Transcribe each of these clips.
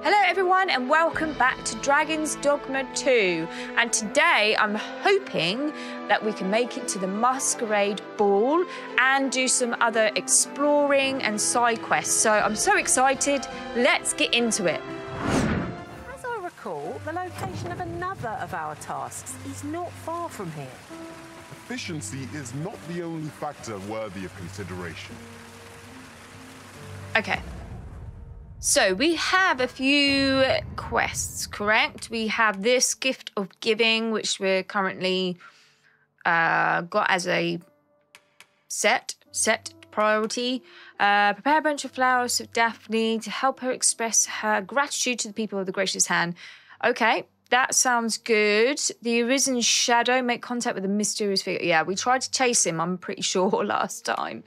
Hello, everyone, and welcome back to Dragon's Dogma 2. And today I'm hoping that we can make it to the Masquerade Ball and do some other exploring and side quests. So I'm so excited. Let's get into it. As I recall, the location of another of our tasks is not far from here. Efficiency is not the only factor worthy of consideration. Okay. So we have a few quests, correct? We have this gift of giving, which we're currently uh, got as a set set priority. Uh, prepare a bunch of flowers for Daphne to help her express her gratitude to the people of the gracious hand. Okay, that sounds good. The arisen shadow make contact with a mysterious figure. Yeah, we tried to chase him. I'm pretty sure last time.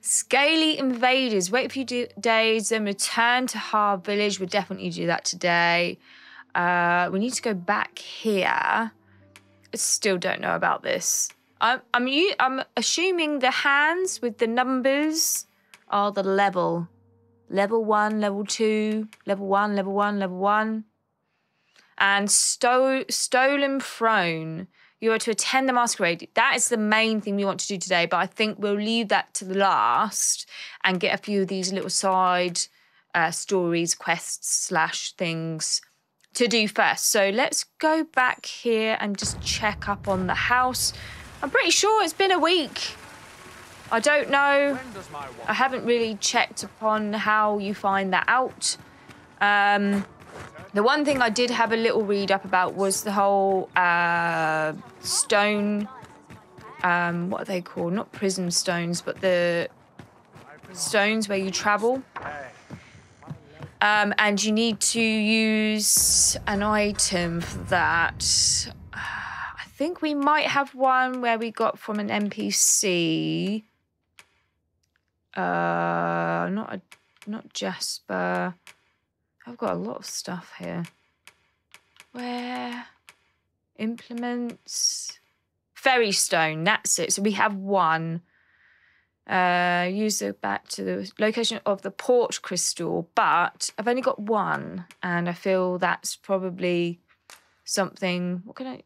Scaly invaders. Wait a few days, then return to Harve Village. We'll definitely do that today. Uh, we need to go back here. I still don't know about this. I'm I'm I'm assuming the hands with the numbers are the level. Level one, level two, level one, level one, level one. And sto- stolen throne. You are to attend the masquerade. That is the main thing we want to do today, but I think we'll leave that to the last and get a few of these little side uh, stories, quests, slash things to do first. So let's go back here and just check up on the house. I'm pretty sure it's been a week. I don't know. I haven't really checked upon how you find that out. Um, the one thing I did have a little read up about was the whole uh, stone. Um, what are they called? Not prism stones, but the stones where you travel. Um, and you need to use an item for that. I think we might have one where we got from an NPC. Uh, not a, not Jasper. I've got a lot of stuff here. Where? Implements. Ferry stone, that's it. So we have one. Uh, use it back to the location of the port crystal, but I've only got one, and I feel that's probably something. What can I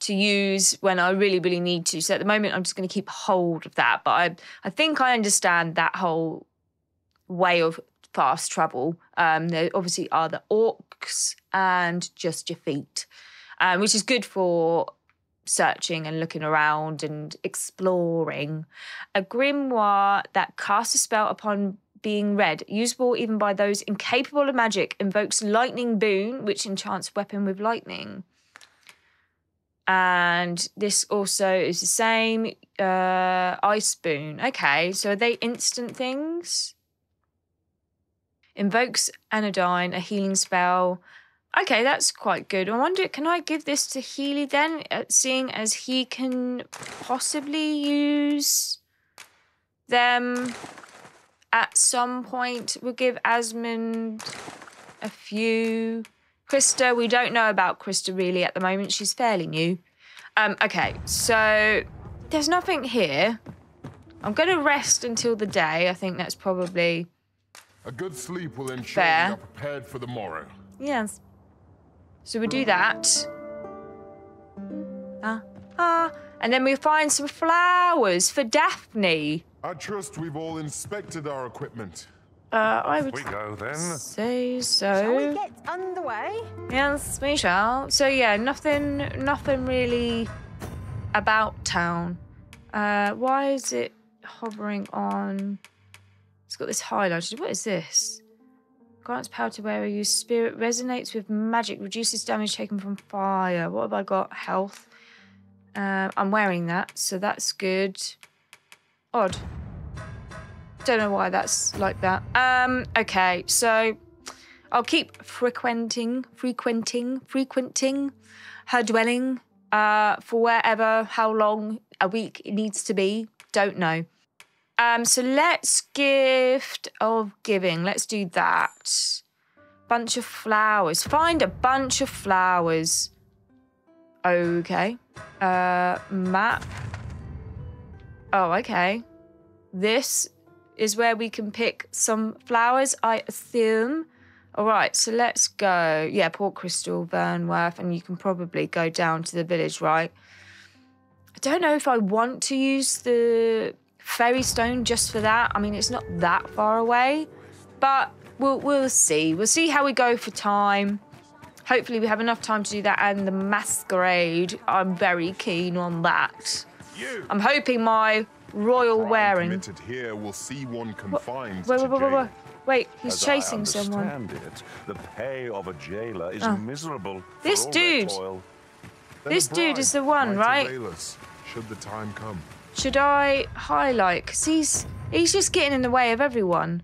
to use when I really, really need to? So at the moment, I'm just going to keep hold of that. But I, I think I understand that whole way of fast travel. Um, there obviously are the orcs and just your feet, um, which is good for searching and looking around and exploring. A grimoire that casts a spell upon being read, usable even by those incapable of magic, invokes lightning boon, which enchants weapon with lightning. And this also is the same. Uh, ice boon. Okay, so are they instant things? Invokes anodyne, a healing spell. Okay, that's quite good. I wonder, can I give this to Healy then, uh, seeing as he can possibly use them at some point? We'll give Asmund a few. Krista, we don't know about Krista really at the moment. She's fairly new. Um, okay, so there's nothing here. I'm going to rest until the day. I think that's probably A good sleep will ensure Fair. we are prepared for the morrow. Yes. So we do that. Ah, ah. And then we find some flowers for Daphne. I trust we've all inspected our equipment. Uh, I would We go then. say so. Shall we get underway? Yes, we shall. So yeah, nothing, nothing really about town. Uh, why is it hovering on? It's got this highlighted. What is this? Grants power to wearer. Use spirit resonates with magic. Reduces damage taken from fire. What have I got? Health. Uh, I'm wearing that, so that's good. Odd. Don't know why that's like that. Um. Okay, so I'll keep frequenting, frequenting, frequenting her dwelling uh, for wherever, how long a week it needs to be. Don't know. Um, so let's gift of giving. Let's do that. Bunch of flowers. Find a bunch of flowers. Okay. Uh, map. Oh, okay. This is where we can pick some flowers, I assume. All right, so let's go. Yeah, Port Crystal, Vernworth, and you can probably go down to the village, right? I don't know if I want to use the ferry stone just for that. I mean, it's not that far away, but we'll we'll see. We'll see how we go for time. Hopefully, we have enough time to do that. And the masquerade, I'm very keen on that. You! I'm hoping my royal Crime wearing. here will see one confined Wait, wait, wait, wait, wait. Wait, he's As chasing someone. it, the pay of a jailer is Oh. miserable. This dude. toil. This dude is the one, right? should the time come. Should I highlight? Because he's he's just getting in the way of everyone.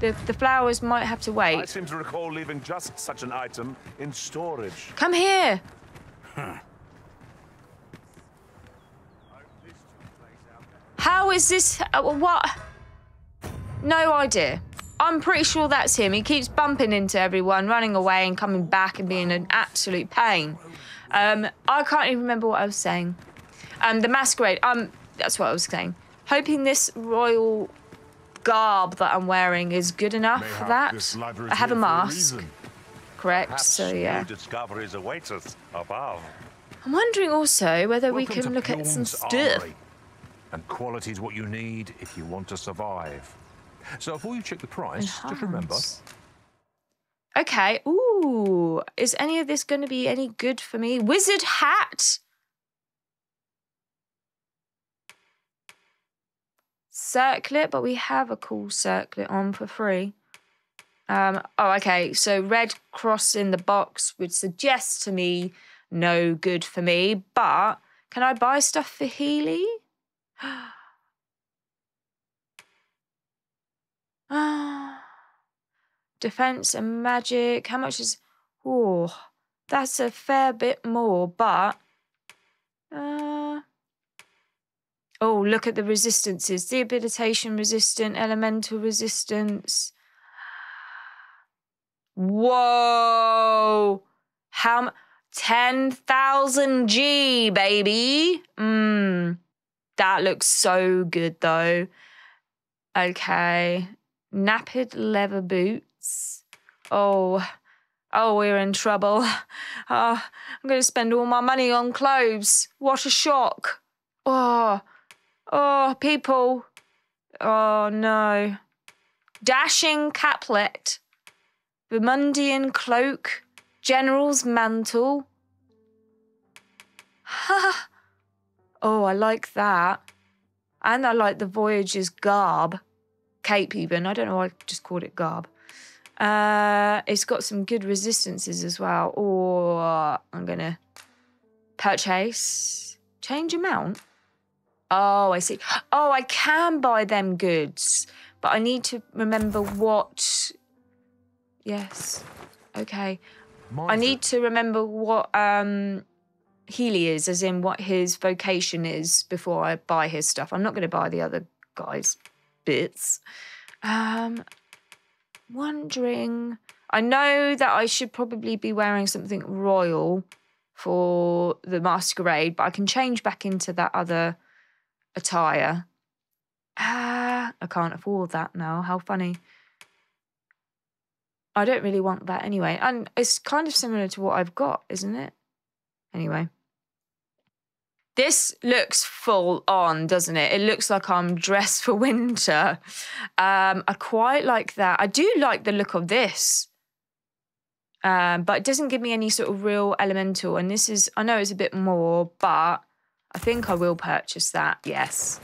The the flowers might have to wait. I seem to recall leaving just such an item in storage. Come here. How is this? Uh, what? No idea. I'm pretty sure that's him. He keeps bumping into everyone, running away and coming back and being an absolute pain. Um, I can't even remember what I was saying. Um, the masquerade. Um, that's what I was saying. Hoping this royal garb that I'm wearing is good enough for that. this ladder is I have a mask, reason. correct? Perhaps so yeah. new discoveries await us above. I'm wondering also whether we can to look at some stuff. Armory. And quality is what you need if you want to survive. So before you check the price, just remember, Okay. Ooh, is any of this going to be any good for me? Wizard hat. Circlet, but we have a cool circlet on for free. Um, oh, okay. So red cross in the box would suggest to me no good for me, but can I buy stuff for Healy? Ah, defense and magic. How much is? Oh, that's a fair bit more, but. Uh, oh, look at the resistances: debilitation resistant, elemental resistance. Whoa! How? m- Ten thousand G, baby. Mmm. That looks so good, though. Okay. Napped leather boots. Oh, oh, we're in trouble. Oh, I'm going to spend all my money on clothes. What a shock. Oh, oh, people. Oh, no. Dashing caplet. Vermundian cloak. General's mantle. Ha! oh, I like that. And I like the Voyager's garb. Cape, even. I don't know why I just called it garb. Uh, it's got some good resistances as well. Or I'm going to purchase. Change amount? Oh, I see. Oh, I can buy them goods, but I need to remember what. Yes. Okay. I need to remember what um Healy is, as in what his vocation is before I buy his stuff. I'm not going to buy the other guy's bits. Um, wondering. I know that I should probably be wearing something royal for the masquerade, but I can change back into that other attire. Ah, I can't afford that now. How funny. I don't really want that anyway. And it's kind of similar to what I've got, isn't it? Anyway. This looks full on, doesn't it? It looks like I'm dressed for winter. Um, I quite like that. I do like the look of this. Um, but it doesn't give me any sort of real elemental. And this is, I know it's a bit more, but I think I will purchase that. Yes.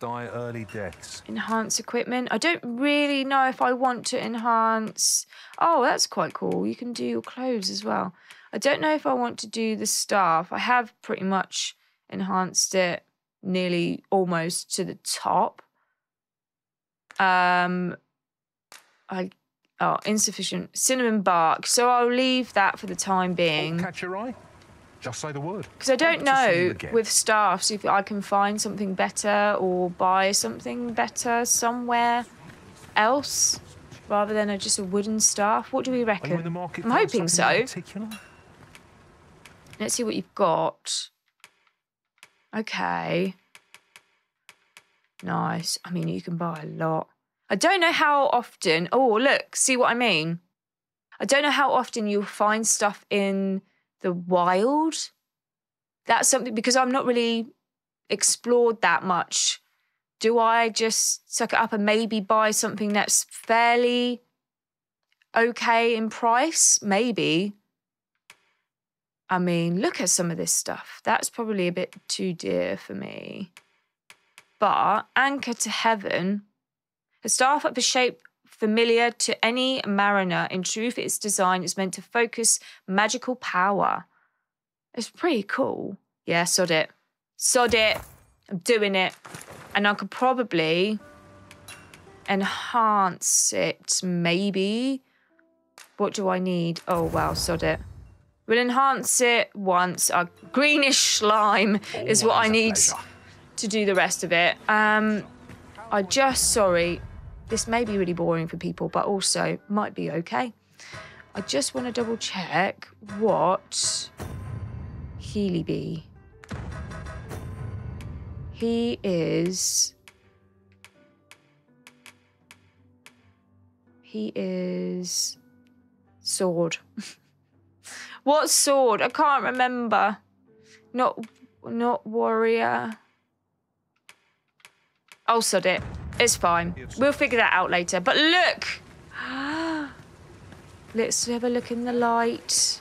die early deaths. Enhance equipment. I don't really know if I want to enhance. Oh, that's quite cool. You can do your clothes as well. I don't know if I want to do the staff. I have pretty much enhanced it nearly almost to the top. Um, I oh insufficient cinnamon bark. So I'll leave that for the time being. Catch your eye? Just say the word. Because I don't Hope to see you know with staffs if I can find something better or buy something better somewhere else rather than a, just a wooden staff. What do we Are you in reckon? the market I'm hoping so. Let's see what you've got. Okay. Nice. I mean, you can buy a lot. I don't know how often. Oh, look, see what I mean? I don't know how often you'll find stuff in the wild. That's something because I'm not really explored that much. Do I just suck it up and maybe buy something that's fairly okay in price? Maybe. I mean, look at some of this stuff. That's probably a bit too dear for me. But Anchor to Heaven, a staff of a shape familiar to any mariner. In truth, its design is meant to focus magical power. It's pretty cool. Yeah, sod it. Sod it. I'm doing it. And I could probably enhance it, maybe. What do I need? Oh, wow, sod it. We'll enhance it once. Our greenish slime is what I need to do the rest of it. Um, I just, sorry, this may be really boring for people, but also might be okay. I just want to double check what Healy be. He is. He is. Sword. what sword? I can't remember. Not. Not warrior. I'll sod it. It's fine. We'll figure that out later. But look! Let's have a look in the light.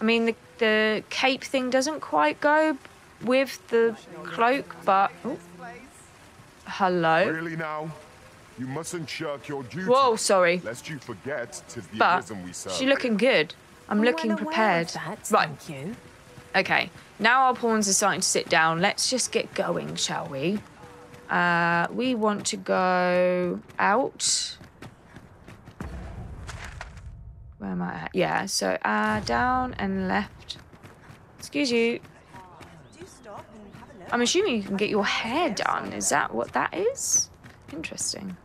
I mean, the, the cape thing doesn't quite go with the cloak, but... Oh. Hello? Really now? You mustn't shirk your duty. Whoa, sorry. Lest you forget tis the But arisen we serve. she's looking good. I'm Well looking prepared. that, Right. Thank you. Okay, now our pawns are starting to sit down. Let's just get going, shall we? Uh, we want to go out. Where am I at? Yeah, so uh, down and left. Excuse you. I'm assuming you can get your hair done. Is that what that is? Interesting.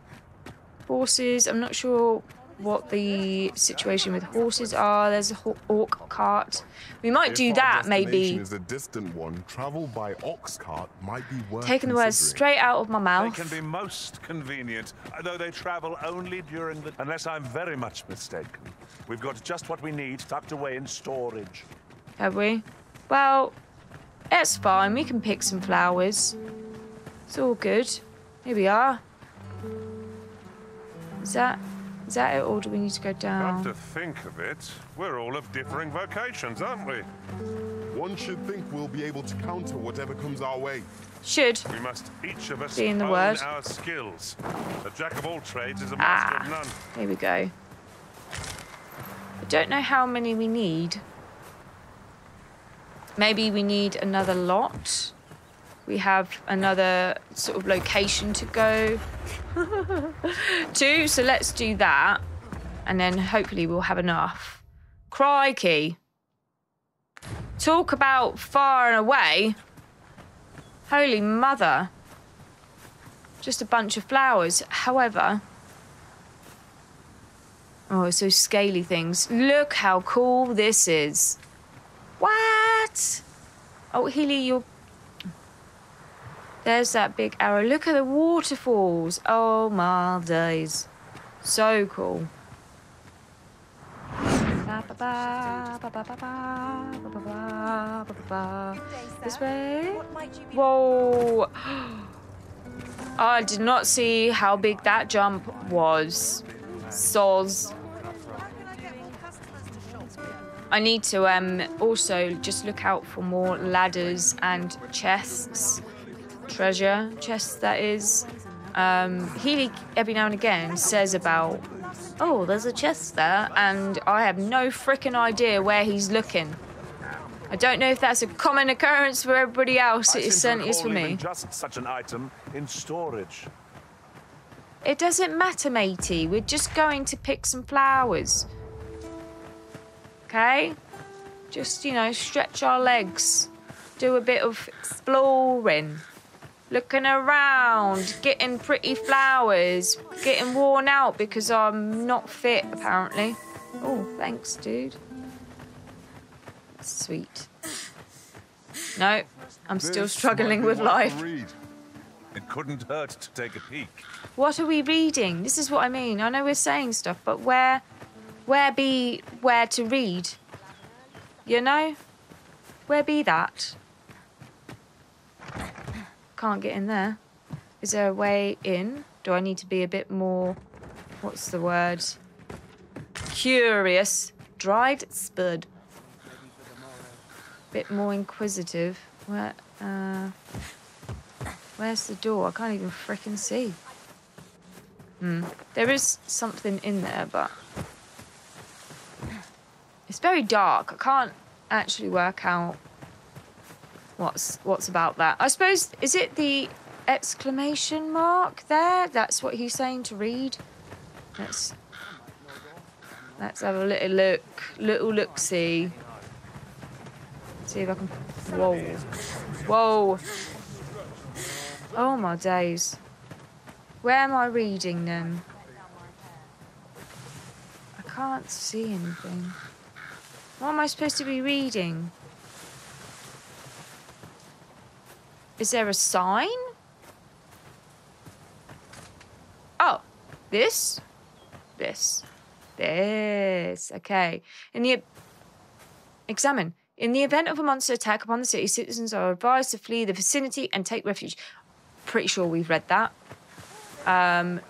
Horses, I'm not sure what the situation with horses are. There's a ho- orc cart. We might If do that, maybe. is a distant one, travel by ox cart might be worth Taking the words straight out of my mouth. They mouth. can be most convenient, though they travel only during the... Unless I'm very much mistaken. We've got just what we need tucked away in storage. Have we? Well, it's fine. We can pick some flowers. It's all good. Here we are. Is that is that it, or do we need to go down? Come down? to think of it, we're all of differing vocations, aren't we? One should think we'll be able to counter whatever comes our way. Should. We must each of us Be in the own word. our skills. A jack of all trades is a master of Ah, none. here we go. I don't know how many we need. Maybe we need another lot. We have another sort of location to go to, so let's do that. And then hopefully we'll have enough. Crikey. Talk about far and away. Holy mother. Just a bunch of flowers. However, Oh, so scaly things. Look how cool this is. What? Oh, Healy, you're. There's that big arrow. Look at the waterfalls. Oh my days. So cool. This way. Whoa. I did not see how big that jump was. Soz. I need to um, also just look out for more ladders and chests. Treasure chests, that is. Um, Healy, every now and again, says about, oh, there's a chest there, and I have no freaking idea where he's looking. I don't know if that's a common occurrence for everybody else. It certainly is for me. just such an item in storage. It doesn't matter, matey. We're just going to pick some flowers. Okay? Just, you know, stretch our legs. Do a bit of exploring. Looking around. Getting pretty flowers. Getting worn out because I'm not fit, apparently. Oh, thanks, dude. Sweet. No, I'm still struggling with life. It couldn't hurt to take a peek. What are we reading? This is what I mean. I know we're saying stuff, but where, where be where to read? You know, where be that? Can't get in there. Is there a way in? Do I need to be a bit more? What's the word? Curious. Dried spud. A bit more inquisitive. Where? Uh, where's the door? I can't even fricking see. Hmm. There is something in there, but it's very dark. I can't actually work out what's what's about that. I suppose is it the exclamation mark there? That's what he's saying to read. Let's let's have a little look, little look see. See if I can. Whoa, whoa. Oh my days. Where am I reading them? I can't see anything. What am I supposed to be reading? Is there a sign? Oh, this? This. This. Okay. In the. Examine. In the event of a monster attack upon the city, citizens are advised to flee the vicinity and take refuge. Pretty sure we've read that. Um,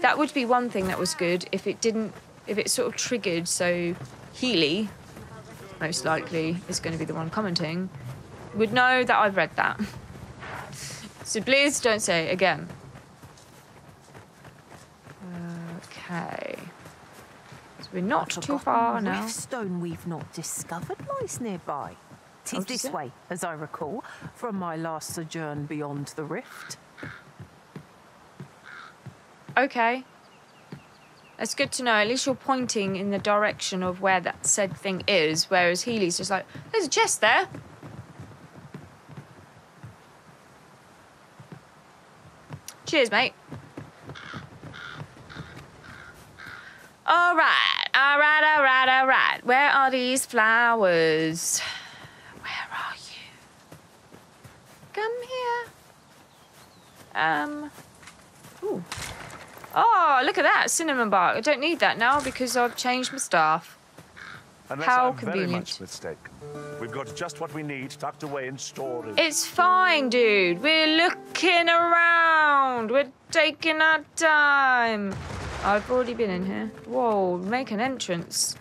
that would be one thing that was good if it didn't, if it sort of triggered. So Healy, most likely, is going to be the one commenting, would know that I've read that. so please don't say it again. Okay. So we're not too far now. stone we've not discovered lies nearby. Tis Oh, this way, as I recall, from my last sojourn beyond the rift. Okay. That's good to know. At least you're pointing in the direction of where that said thing is, whereas Healy's just like, there's a chest there. Cheers, mate. All right, all right, all right, all right. Where are these flowers? Where are you? Come here. Um. Ooh. Oh, look at that cinnamon bark. I don't need that now because I've changed my staff. Unless How I'm very convenient. much mistaken. We've got just what we need tucked away in storage. It's fine, dude. We're looking around. We're taking our time. I've already been in here. Whoa, make an entrance.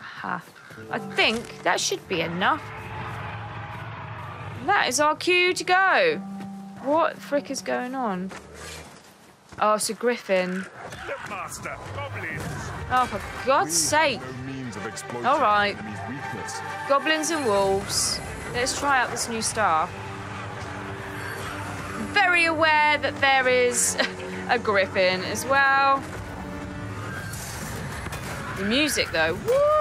Ha. I think that should be enough. That is our cue to go. What frick is going on? Oh, it's a griffin. Look, Master, goblins! Oh, for God's sake. no means of exploiting All right. the enemy's weakness. Goblins and wolves. Let's try out this new staff. Very aware that there is a griffin as well. The music, though. Woo!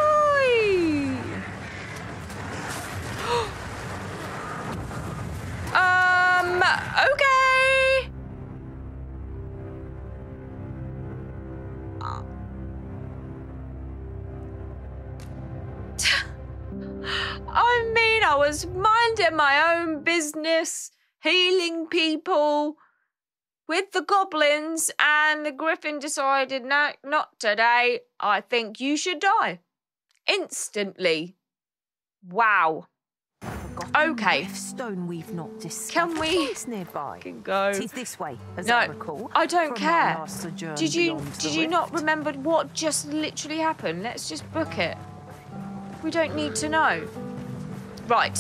Healing people with the goblins, and the griffin decided, no, not today. I think you should die. Instantly. Wow. Okay. rift stone we've not discovered Can we lies nearby. Can go. Tis this way, as No, I recall. I don't care. Did you did you not remember what just literally happened? Let's just book it. We don't need to know. Right.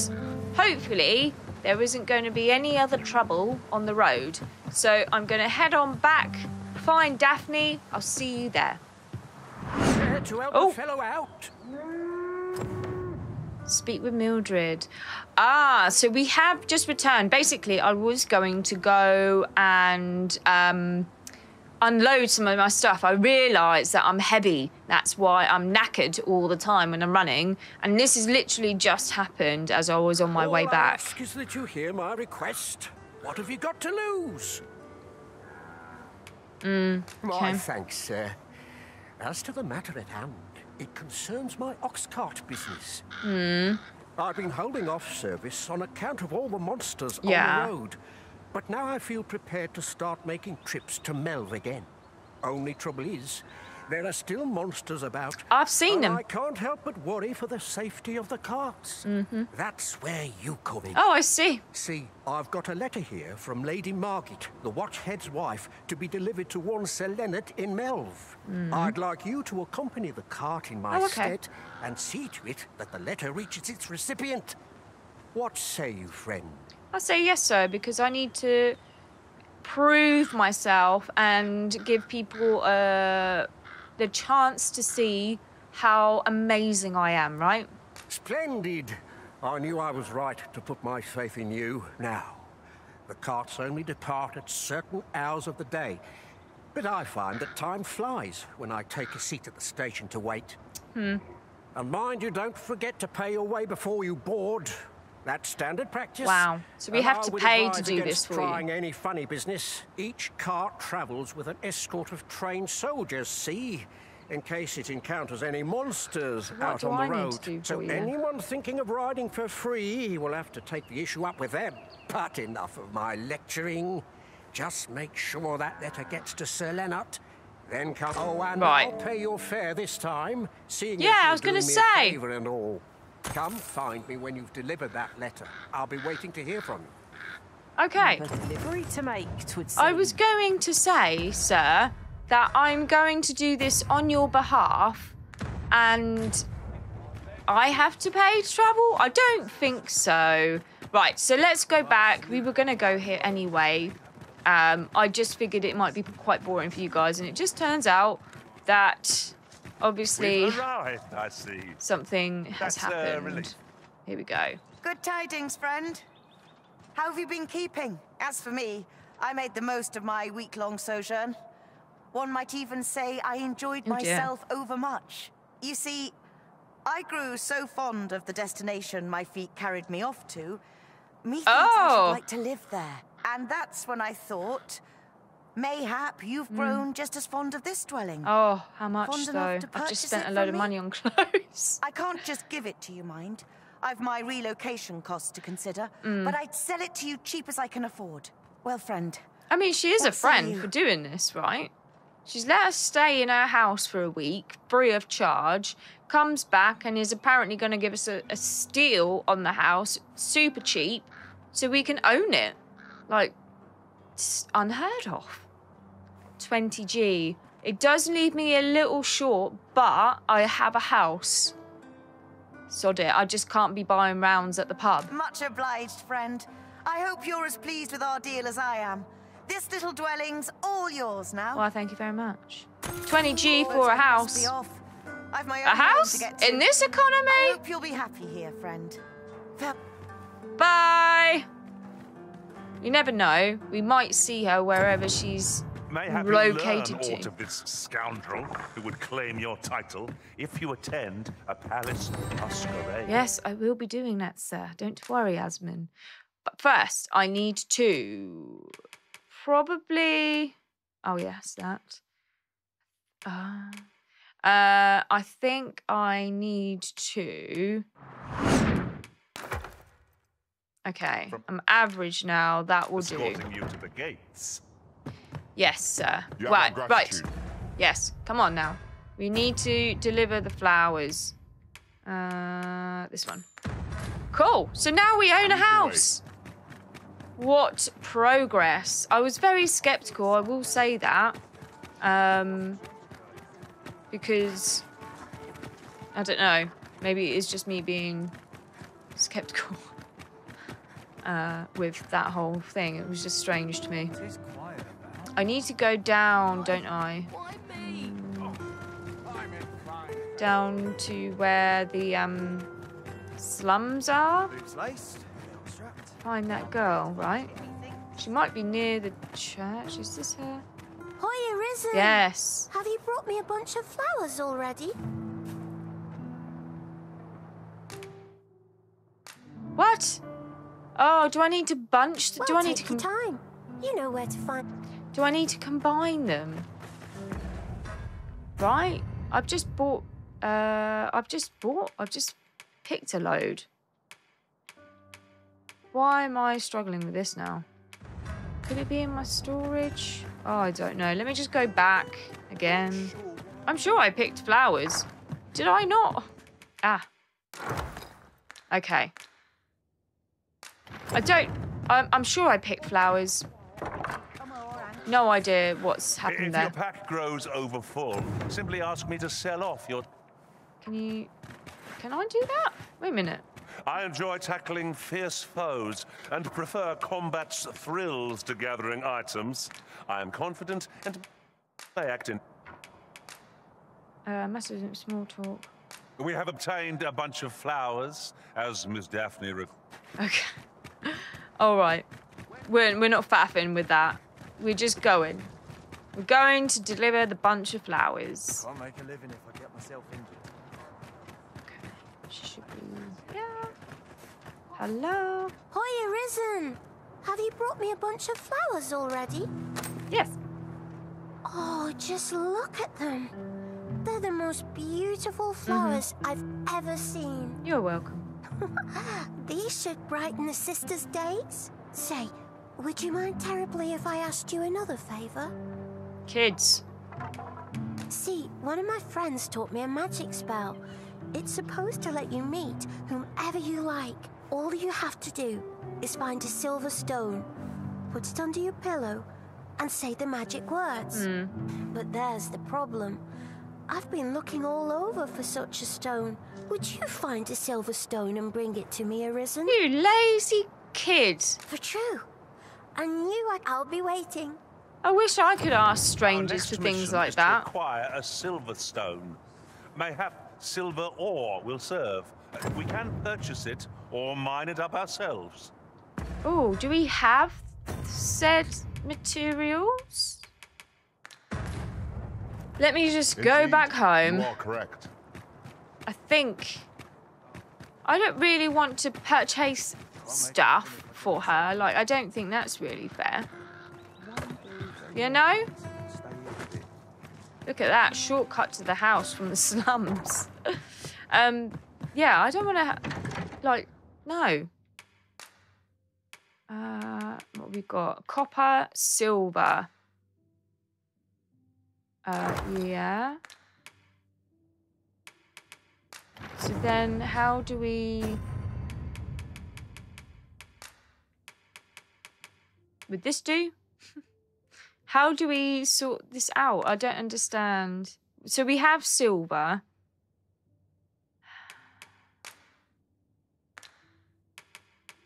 Hopefully there isn't going to be any other trouble on the road. So I'm going to head on back, find Daphne. I'll see you there. To help Oh. a fellow out. Speak with Mildred. Ah, so we have just returned. Basically, I was going to go and um, unload some of my stuff. I realise that I'm heavy. That's why I'm knackered all the time when I'm running. And this has literally just happened as I was on my All way back. ask is that you hear my request. What have you got to lose? Mm, okay. My thanks, sir. As to the matter at hand, it concerns my ox cart business. Mm. I've been holding off service on account of all the monsters Yeah. on the road. But now I feel prepared to start making trips to Melv again. Only trouble is, there are still monsters about. I've seen and them. I can't help but worry for the safety of the carts. That's where you come in. Oh, I see. See, I've got a letter here from Lady Margit, the Watchhead's wife, to be delivered to one Sir Leonard in Melv. I'd like you to accompany the cart in my Hmm. Oh, okay. stead and see to it that the letter reaches its recipient. What say you, friend? I say yes, sir, because I need to prove myself and give people uh, the chance to see how amazing I am, right? Splendid! I knew I was right to put my faith in you. Now, the carts only depart at certain hours of the day. But I find that time flies when I take a seat at the station to wait. Hmm. And mind you, don't forget to pay your way before you board. That's standard practice. Wow. So we And have to pay to do this for you. trying any funny business. Each cart travels with an escort of trained soldiers, see? In case it encounters any monsters What out on the I need road. to so you? anyone thinking of riding for free will have to take the issue up with them. But enough of my lecturing. Just make sure that letter gets to Sir Leonard. Then come. Oh, and Right. I'll pay your fare this time. Seeing Yeah, I you was me a say. and all. Come find me when you've delivered that letter. I'll be waiting to hear from you. Okay. Delivery to make, I was going to say, sir, that I'm going to do this on your behalf and I have to pay to travel? I don't think so. Right, so let's go back. We were going to go here anyway. Um, I just figured it might be quite boring for you guys, and it just turns out that obviously arrived, I see. something has That's, uh, happened. relief. Here we go. Good tidings, friend. How have you been keeping? As for me, I made the most of my week long sojourn. One might even say I enjoyed Oh, dear. myself overmuch. You see, I grew so fond of the destination my feet carried me off to, methinks I Oh. should like to live there. And that's when I thought, mayhap you've grown just as fond of this dwelling. Hmm. Oh, how much Fond though? I've just spent a load of money on clothes. I can't just give it to you, mind. I've my relocation costs to consider, Mm. but I'd sell it to you cheap as I can afford. Well, friend, I mean, she is a friend for doing this, right? She's let us stay in her house for a week, free of charge, comes back and is apparently going to give us a, a steal on the house, super cheap, so we can own it. Like, it's unheard of. 20g. It does leave me a little short, but I have a house. Sod it, I just can't be buying rounds at the pub. much obliged, friend. I hope you're as pleased with our deal as I am. This little dwelling's all yours now. Well, thank you very much. 20g But for a house. I've my own A house? to get to. In this economy? I hope you'll be happy here, friend. Bye! You never know. We might see her wherever she's Mayhap located learn to. of this scoundrel who would claim your title if you attend a palace masquerade. Yes, I will be doing that, sir. Don't worry, Asmin. But first, I need to probably. Oh yes, that. Uh, uh, I think I need to. Okay, I'm average now. That will do. You to the gates. Yes, sir. You right, right. Yes, come on now. We need to deliver the flowers. Uh, this one. Cool. So now we own a house. What progress? I was very skeptical. I will say that, um, because I don't know. Maybe it's just me being skeptical uh, with that whole thing. It was just strange to me. I need to go down, don't I? Down to where the um slums are. Find that girl, right? She might be near the church. Is this her? Hiya, Risen. Yes. Have you brought me a bunch of flowers already? What? Oh, do I need to bunch? Well, do I need to? Com- time. You know where to find. do I need to combine them? Right. I've just bought. Uh, I've just bought. I've just picked a load. Why am I struggling with this now? Could it be in my storage? Oh, I don't know. Let me just go back again. I'm sure I picked flowers. Did I not? Ah. Okay. I don't. I'm, I'm sure I picked flowers. No idea what's happened If there. your pack grows over full, simply ask me to sell off your. Can you. Can I do that? Wait a minute. I enjoy tackling fierce foes and prefer combat's thrills to gathering items. I am confident and I act in. Uh, message and small talk. We have obtained a bunch of flowers, as Miss Daphne. Re- Okay. All right. We're, we're not faffing with that. We're just going. We're going to deliver the bunch of flowers. Can't make a living if I get myself injured. She should be. Yeah. Hello. Hoya Risen! Have you brought me a bunch of flowers already? Yes. Oh, just look at them. They're the most beautiful mm-hmm. flowers I've ever seen. You're welcome. These should brighten the sisters' days. Say, would you mind terribly if I asked you another favor? Kids. See, one of my friends taught me a magic spell. It's supposed to let you meet whomever you like. All you have to do is find a silver stone, put it under your pillow, and say the magic words. Hmm. But there's the problem. I've been looking all over for such a stone. Would you find a silver stone and bring it to me, Arisen? You lazy kid. For true. I knew I- I'll be waiting. I wish I could ask strangers for things mission like is that. To acquire a silver stone. Mayhap silver ore will serve. We can purchase it or mine it up ourselves. Oh, do we have said materials? Let me just go back home. You are correct. I think I don't really want to purchase stuff for her. Like, I don't think that's really fair. You know? Look at that shortcut to the house from the slums. um, yeah, I don't want to. Like, no. Uh, what have we got? Copper, silver. Uh, yeah. So then, how do we? Would this do? How do we sort this out? I don't understand. So we have silver.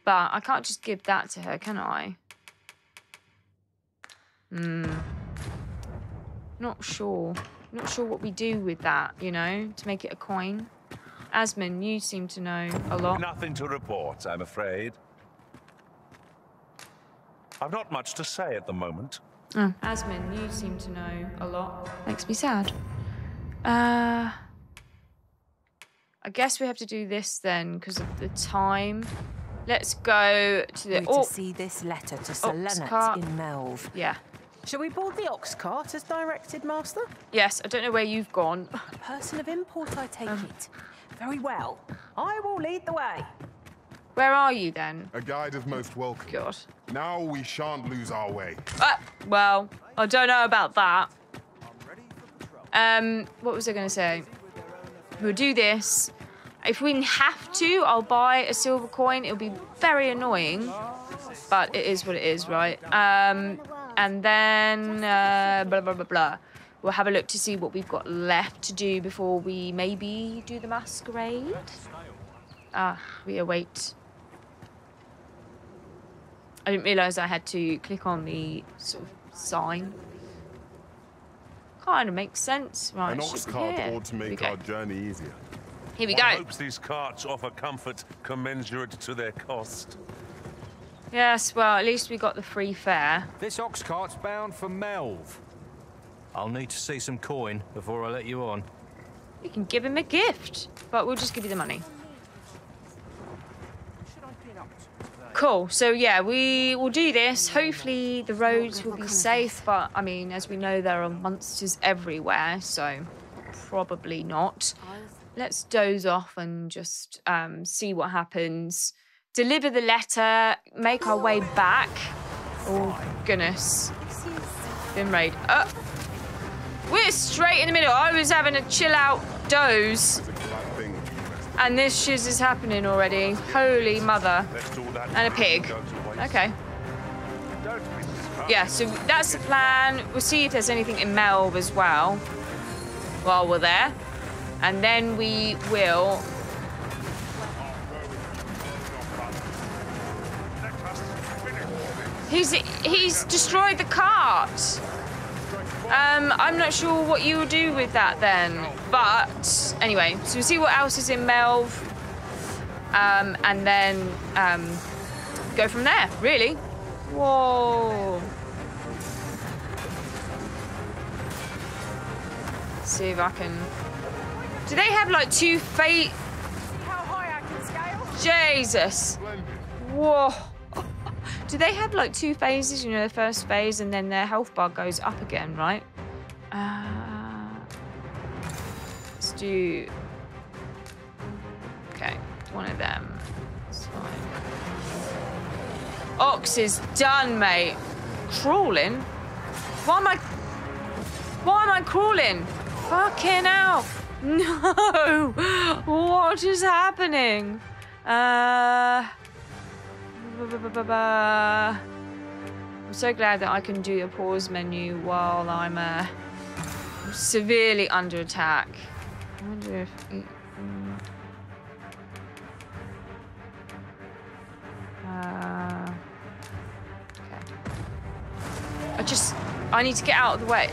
But I can't just give that to her, can I? Hmm. Not sure. Not sure what we do with that, you know, to make it a coin. Asmin, you seem to know a lot. Nothing to report, I'm afraid. I've not much to say at the moment. Oh. Asmin, you seem to know a lot. Makes me sad. Uh, I guess we have to do this then because of the time. Let's go to the. Need Oh, to see this letter to Sir Ox in Melv. yeah. Shall we board the ox cart as directed, Master? Yes, I don't know where you've gone. A person of import, I take Um. it. Very well. I will lead the way. Where are you then? A guide is most welcome. God. Now we shan't lose our way. Ah, well, I don't know about that. Um, what was I going to say? We'll do this. If we have to, I'll buy a silver coin. It'll be very annoying, but it is what it is, right? Um, and then uh, blah blah blah blah. We'll have a look to see what we've got left to do before we maybe do the masquerade. Ah, we await. I didn't realise I had to click on the sort of sign. Kind of makes sense, right? An ox cart here. ought to make our journey easier. Here we One go. hopes these carts offer comfort commensurate to their cost. Yes, well, at least we got the free fare. This ox cart's bound for Melv. I'll need to see some coin before I let you on. We can give him a gift, but we'll just give you the money. Cool. So yeah, we will do this. Hopefully the roads will be safe, but I mean, as we know, there are monsters everywhere, so probably not. Let's doze off and just um, see what happens. Deliver the letter, make our way back. Oh, goodness. Been raid. Uh, we're straight in the middle. I was having a chill out doze. And this shiz is happening already. Holy mother. And a pig. Okay. Yeah, so that's the plan. We'll see if there's anything in Melv as well while we're there. And then we will He's he's destroyed the cart. Um, I'm not sure what you will do with that then. But anyway, so we'll see what else is in Melv. Um, and then um, go from there, really. Whoa. Let's See if I can. Do they have like two fate? How high I can scale? Jesus. Whoa. Do they have like two phases? You know, the first phase and then their health bar goes up again, right? Uh, let's do. Okay, one of them. Fine. Ox is done, mate. Crawling? Why am I. Why am I crawling? Fucking hell. No! What is happening? Uh. I'm so glad that I can do a pause menu while I'm uh, severely under attack. I wonder if. Uh, okay. I just. I need to get out of the way.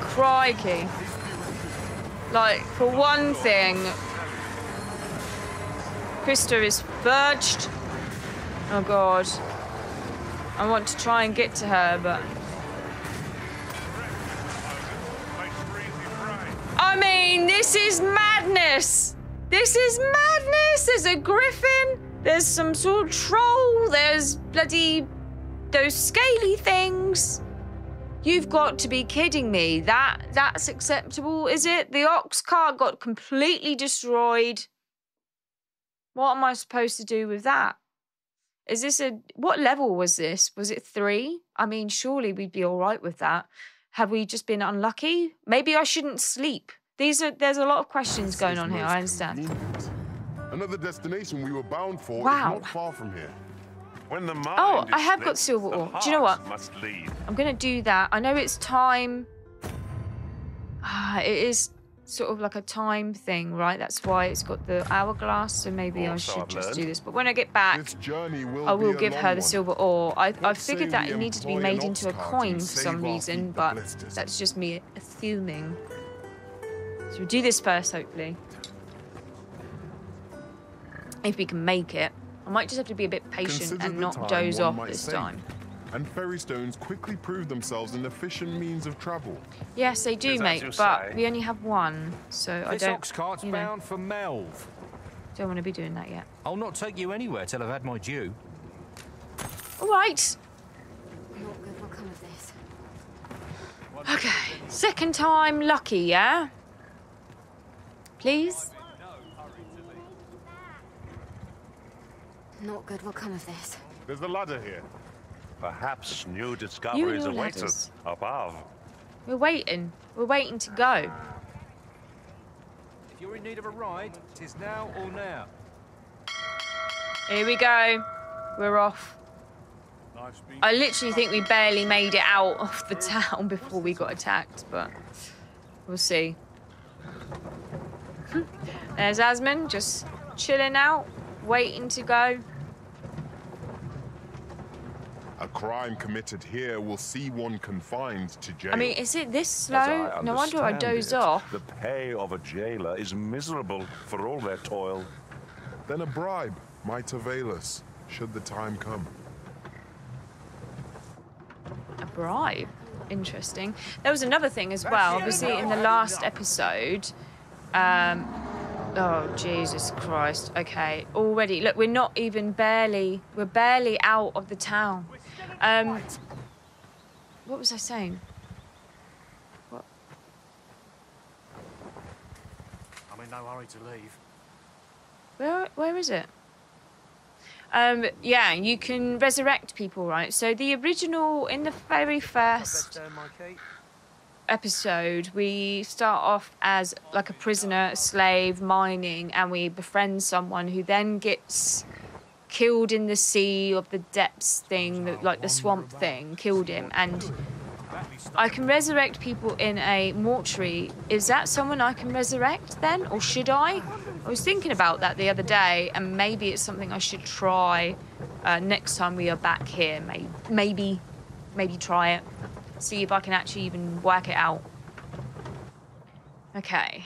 Crikey. Like, for one thing, Krista is verged. Oh god. I want to try and get to her, but. I mean, this is madness! This is madness! There's a griffin, there's some sort of troll, there's bloody. those scaly things. You've got to be kidding me. That that's acceptable, is it? The ox cart got completely destroyed. What am I supposed to do with that? Is this a what level was this? Was it three? I mean, surely we'd be all right with that. Have we just been unlucky? Maybe I shouldn't sleep. These are there's a lot of questions going on here. I understand. Convenient. Another destination we were bound for Wow. is not far from here. When the mind Oh, is I have got split, silver the ore. Do you know heart what? Must lead. I'm gonna do that. I know it's time. Ah, it is sort of like a time thing, right? That's why it's got the hourglass. So maybe I should I've just learned. do this. But when I get back, will I will give long her the silver ore. I, I figured that it needed to be made into a coin for some reason, but blisters. that's just me assuming. So we'll do this first, hopefully. If we can make it. I might just have to be a bit patient Consider and not doze off this save. time. And ferry stones quickly prove themselves an efficient means of travel. Yes, they do, mate, but say? we only have one, so I don't. This ox cart's you know, bound for Melv. don't want to be doing that yet. I'll not take you anywhere till I've had my due. All right. Not good will come of this. Okay. Second time lucky, yeah? Please? Not good will come of this. There's a ladder here. Perhaps new discoveries await us above. We're waiting. We're waiting to go. If you're in need of a ride, tis now or now. Here we go. We're off. I literally think we barely made it out of the town before we got attacked, but we'll see. There's Asmund just chilling out, waiting to go. A crime committed here will see one confined to jail. I mean, is it this slow? No wonder I understand dozed it, off. The pay of a jailer is miserable for all their toil. then a bribe might avail us, should the time come. A bribe. Interesting. There was another thing as well. Obviously, in the last episode. Um, oh, Jesus Christ. Okay. Already. Look, we're not even barely. We're barely out of the town. Um, what was I saying? What? I'm in no hurry to leave. Where where is it? Um, yeah, you can resurrect people, right? So the original in the very first Best earn my keep. episode, we start off as like a prisoner, a slave, mining, and we befriend someone who then gets killed in the sea of the depths thing, the- like the swamp thing, killed him. And I can resurrect people in a mortuary. Is that someone I can resurrect then, or should I? I was thinking about that the other day, and maybe it's something I should try uh, next time we are back here. Maybe, maybe, maybe try it. See if I can actually even work it out. Okay.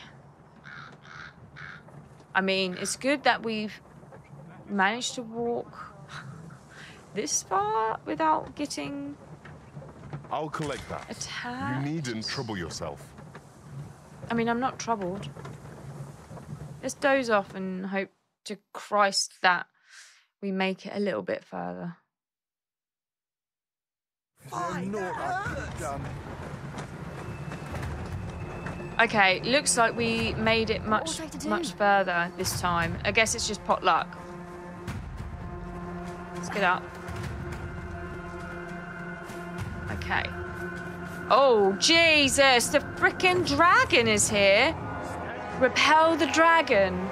I mean, it's good that we've managed to walk this far without getting I'll collect that. attacked. You needn't trouble yourself. I mean, I'm not troubled. Let's doze off and hope to Christ that we make it a little bit further. Okay, looks like we made it much, was I to do? much further this time. I guess it's just pot luck. Let's get up. Okay. Oh, Jesus, the frickin' dragon is here. Repel the dragon.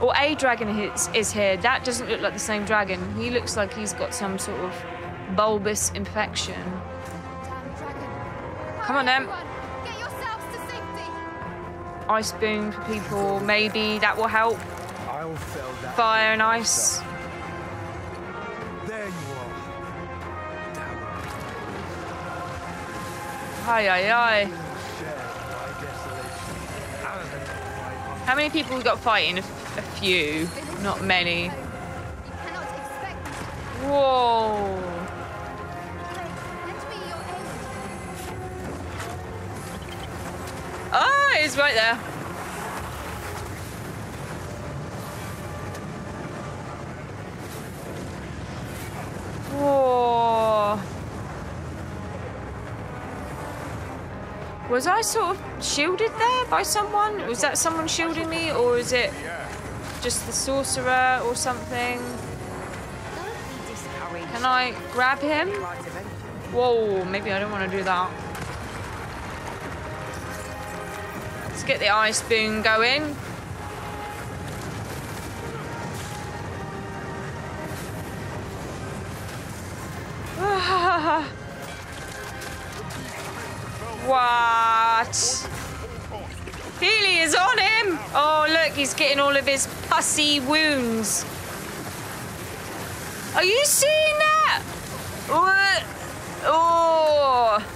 Or a dragon is, is here. That doesn't look like the same dragon. He looks like he's got some sort of bulbous infection. Come on, then. Get yourselves to safety. Ice boon for people. Maybe that will help. I'll fill that. Fire and ice. Hi, my desolation. How many people we got fighting? A few. Not many. Whoa. Ah, Me. Oh, it's right there. Whoa. Was I sort of shielded there by someone? Was that someone shielding me, or is it just the sorcerer or something? Can I grab him? Whoa, maybe I don't want to do that. Let's get the ice boon going. what? Healy is on him! Oh, look, he's getting all of his pussy wounds. Are you seeing that? What? Oh.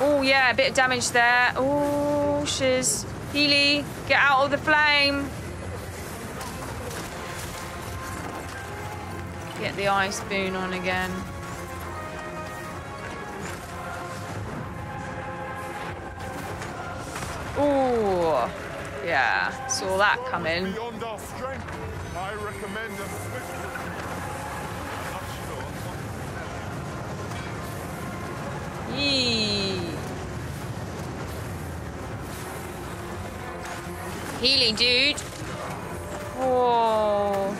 Oh, yeah, a bit of damage there. Oh, shiz. Healy, get out of the flame. Get the ice boon on again. Oh, yeah, saw that coming. Beyond our strength, I recommend a swift. Yee. Healy, dude. Whoa.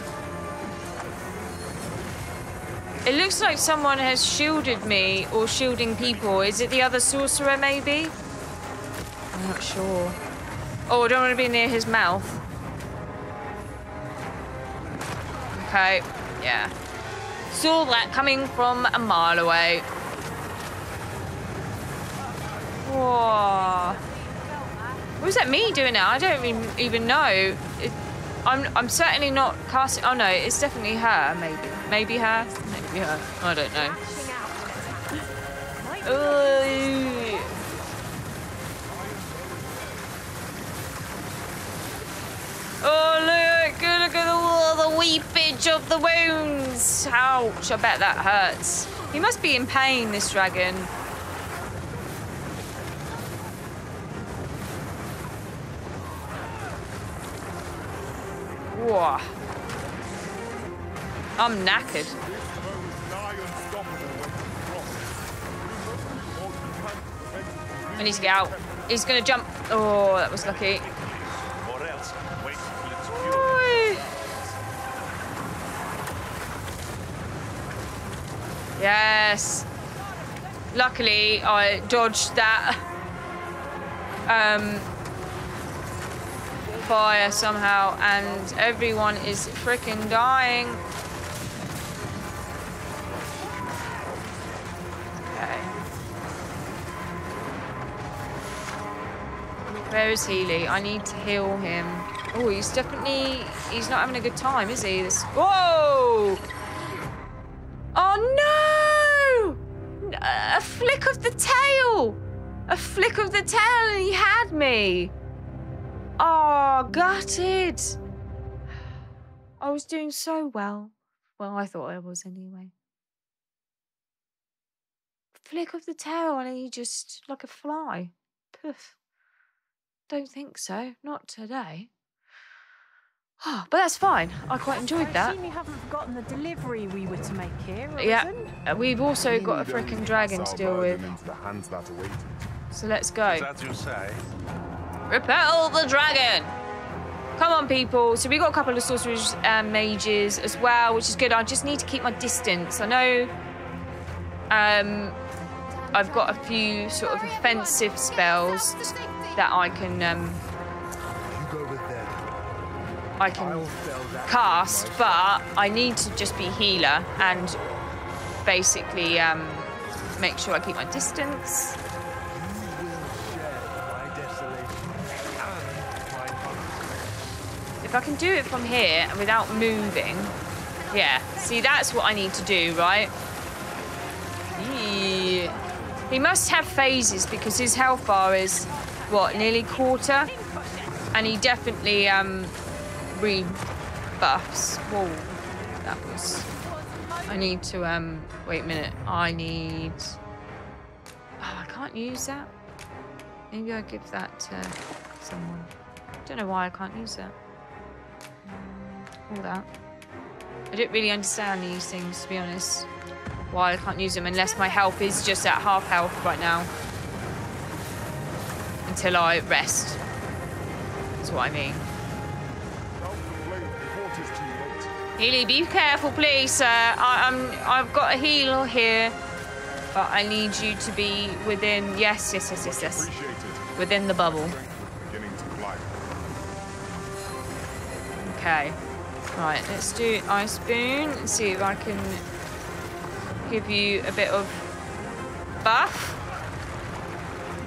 It looks like someone has shielded me or shielding people. Is it the other sorcerer, maybe? I'm not sure. Oh, I don't want to be near his mouth. Okay, yeah. Saw that coming from a mile away. Whoa. Was that me doing it? I don't even, even know. It, I'm, I'm certainly not casting. Oh no, it's definitely her. Maybe, maybe her. Maybe her. I don't know. Lashing out to attack. Might Ooh. Oh look! Look at all the weepage of the wounds. Ouch! I bet that hurts. He must be in pain. This dragon. Whoa. I'm knackered. I need to get out. He's gonna jump. Oh, that was lucky. Or else, wait till it's Oi. Yes. Luckily, I dodged that um, fire somehow, and everyone is freaking dying. Okay. Where is Healy? I need to heal him. Oh, he's definitely... He's not having a good time, is he? This... Whoa! Oh, N- A flick of the tail! A flick of the tail and he had me! Oh, gutted! I was doing so well. Well, I thought I was anyway. Flick of the tail and he just... like a fly. Poof. Don't think so. Not today. Oh, but that's fine. I quite enjoyed I that. assume you haven't forgotten the delivery we were to make here, Yeah, Risen? uh, we've also got a freaking dragon to deal with. burden into the hands that await it. So let's go. As you say. Repel the dragon! Come on, people. So we got a couple of sorcerers and mages as well, which is good. I just need to keep my distance. I know um, I've got a few sort of offensive spells that I can um, I can cast, but I need to just be healer and basically um, make sure I keep my distance. If I can do it from here without moving, yeah. See, that's what I need to do, right? He, he must have phases because his health bar is what nearly quarter, and he definitely um rebuffs. Whoa, that was. I need to um. Wait a minute. I need. Oh, I can't use that. Maybe I give that to someone. Don't know why I can't use that. All that. I don't really understand these things, to be honest. Why I can't use them unless my health is just at half health right now. Until I rest. That's what I mean. Healy, be careful, please. I, I'm, I've got a heal here, but I need you to be within. Yes, yes, yes, yes, yes. Within the bubble. Okay. Right, let's do ice boon and see if I can give you a bit of buff.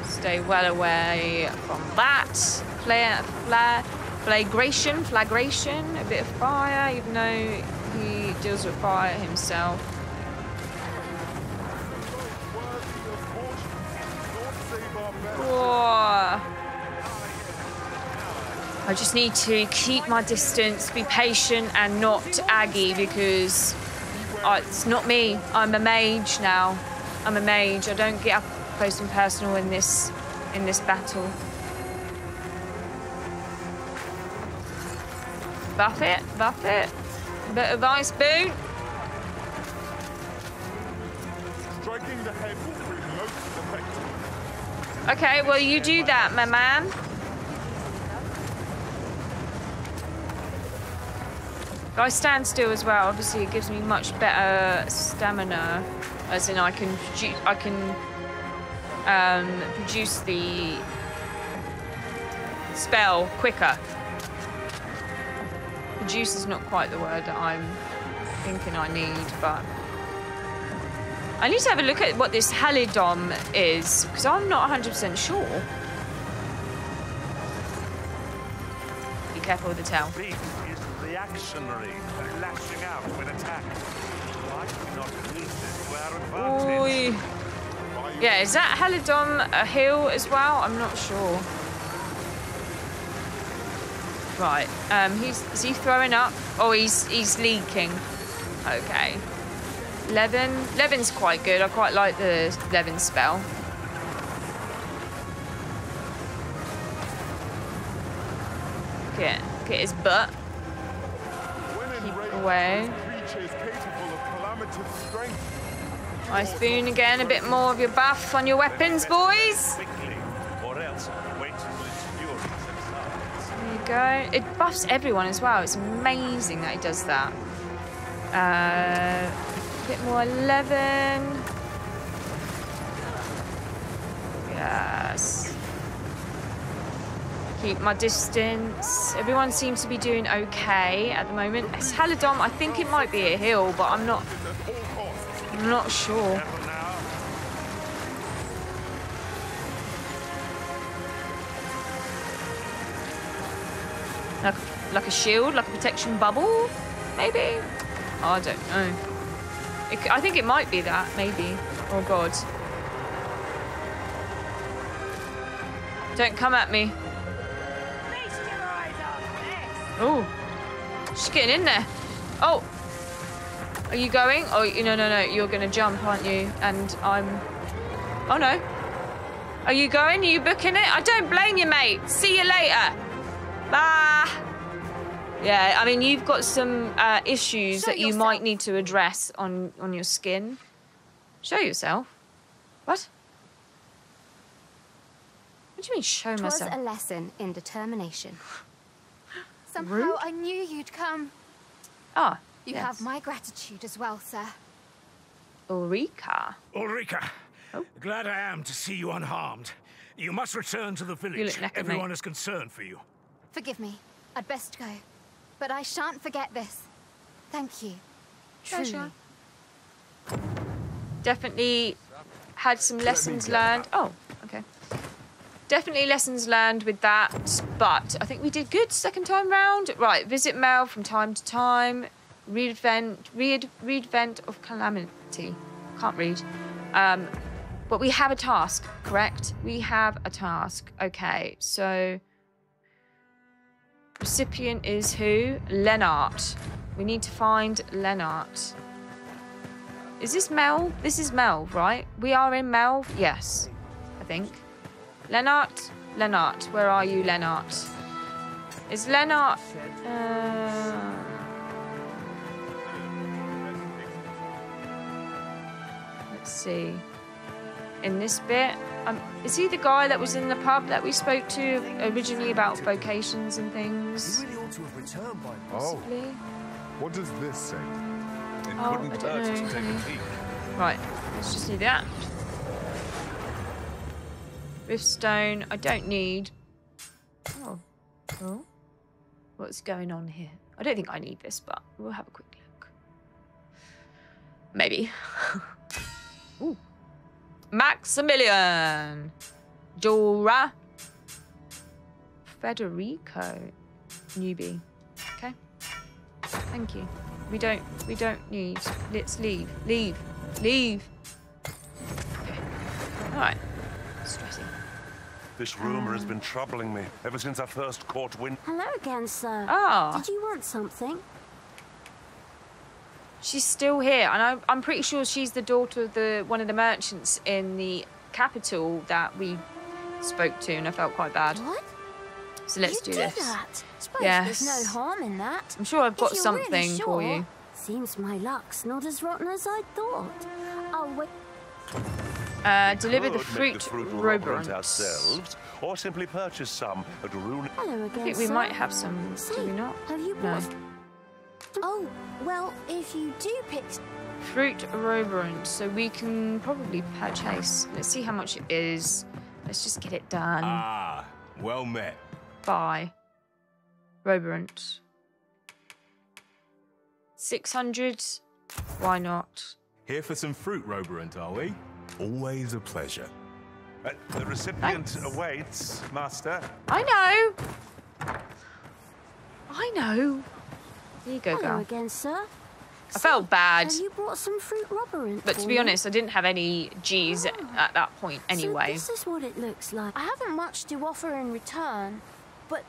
Stay well away from that. Fla fla flagration, flagration, a bit of fire, even though he deals with fire himself. Whoa. I just need to keep my distance, be patient, and not aggy because uh, it's not me. I'm a mage now. I'm a mage. I don't get up close and personal in this in this battle. Buff it, buff it. Bit of ice boon. Striking the head will prove most effective. Okay, well you do that, my man. I stand still as well, obviously it gives me much better stamina, as in I can I can um, produce the spell quicker. Produce is not quite the word that I'm thinking I need, but I need to have a look at what this halidom is because I'm not 100% sure. Be careful with the tail. Beat is reactionary, lashing out when attacked. Why not use this to our advantage? Yeah, is that halidom a hill as well? I'm not sure. Right. Um, he's is he throwing up? Oh, he's he's leaking. Okay. Levin. Levin's quite good. I quite like the Levin spell. Get get his butt. Keep away. this creature is capable of calamitous strength. Ice boon again. A bit more of your buff on your weapons, boys. Go. It buffs everyone as well. It's amazing that it does that. Uh, a bit more 11. Yes. Keep my distance. Everyone seems to be doing okay at the moment. It's Halidom. I think it might be a hill, but I'm not. I'm not sure. Like, like a shield, like a protection bubble, maybe. Oh, I don't know. It, I think it might be that, maybe. Oh God. Don't come at me. Oh, she's getting in there. Oh, are you going? Oh, you- no, no, no. You're gonna jump, aren't you? And I'm. Oh no. Are you going? Are you booking it? I don't blame you, mate. See you later. Bye. Yeah, I mean, you've got some uh, issues Show that you yourself. might need to address on on your skin. Show yourself. What? What do you mean, show Twas myself? a lesson in determination. Somehow Rude. I knew you'd come. Ah, You yes. have my gratitude as well, sir. Ulrika. Ulrika, Oh. glad I am to see you unharmed. You must return to the village. look knackered, Everyone mate. is concerned for you. Forgive me. I'd best go. But I shan't forget this. Thank you. Truly. Pleasure. Definitely had some lessons learned. Oh, okay. Definitely lessons learned with that, but I think we did good second time round. Right, visit Melv from time to time. Read vent, read, read vent of calamity. Can't read. Um, but we have a task, correct? We have a task. Okay, so recipient is who? Lennart. We need to find Lennart. Is this Melv? This is Melv, right? We are in Melv? Yes, I think. Lennart? Lennart, where are you, Lennart? Is Lennart. Uh... Let's see. In this bit, um, is he the guy that was in the pub that we spoke to originally about vocations and things? You really ought to have returned by now. Oh, what does this say? It Oh, couldn't hurt know, to take a peek. Right, let's just do that. Riftstone, I don't need. Oh. oh. What's going on here? I don't think I need this, but we'll have a quick look. Maybe. Ooh. Maximilian. Dora. Federico. Newbie. Okay. Thank you. We don't we don't need. Let's leave. Leave. Leave. Okay. Alright. Stressing. This rumor has been troubling me ever since I first caught wind. Hello again, sir. Ah. Did you want something? She's still here, and I'm, I'm pretty sure she's the daughter of the one of the merchants in the capital that we spoke to, and I felt quite bad. What? So let's you do this. that. Suppose Yes. there's no harm in that. I'm sure I've got something really for you. Seems my luck's not as rotten as I thought. Oh, wait. Uh, deliver the fruit, make the fruit roborant. roborant ourselves, or simply purchase some at Rune. Hello I think we sir. might have some. Do we not? Have you No. Oh, well, if you do pick Fruit roborant, so we can probably purchase. Let's see how much it is. Let's just get it done. Ah, well met. Bye. Roborant. 600. Why not? Here for some fruit, Roborant, are we? Always a pleasure. Uh, the recipient Thanks. awaits, Master. I know. I know. There you go, Hello girl. again, sir. I felt bad, Have you brought some fruit roborant but to be me? honest, I didn't have any G's at, at that point anyway. So this is what it looks like. I haven't much to offer in return, but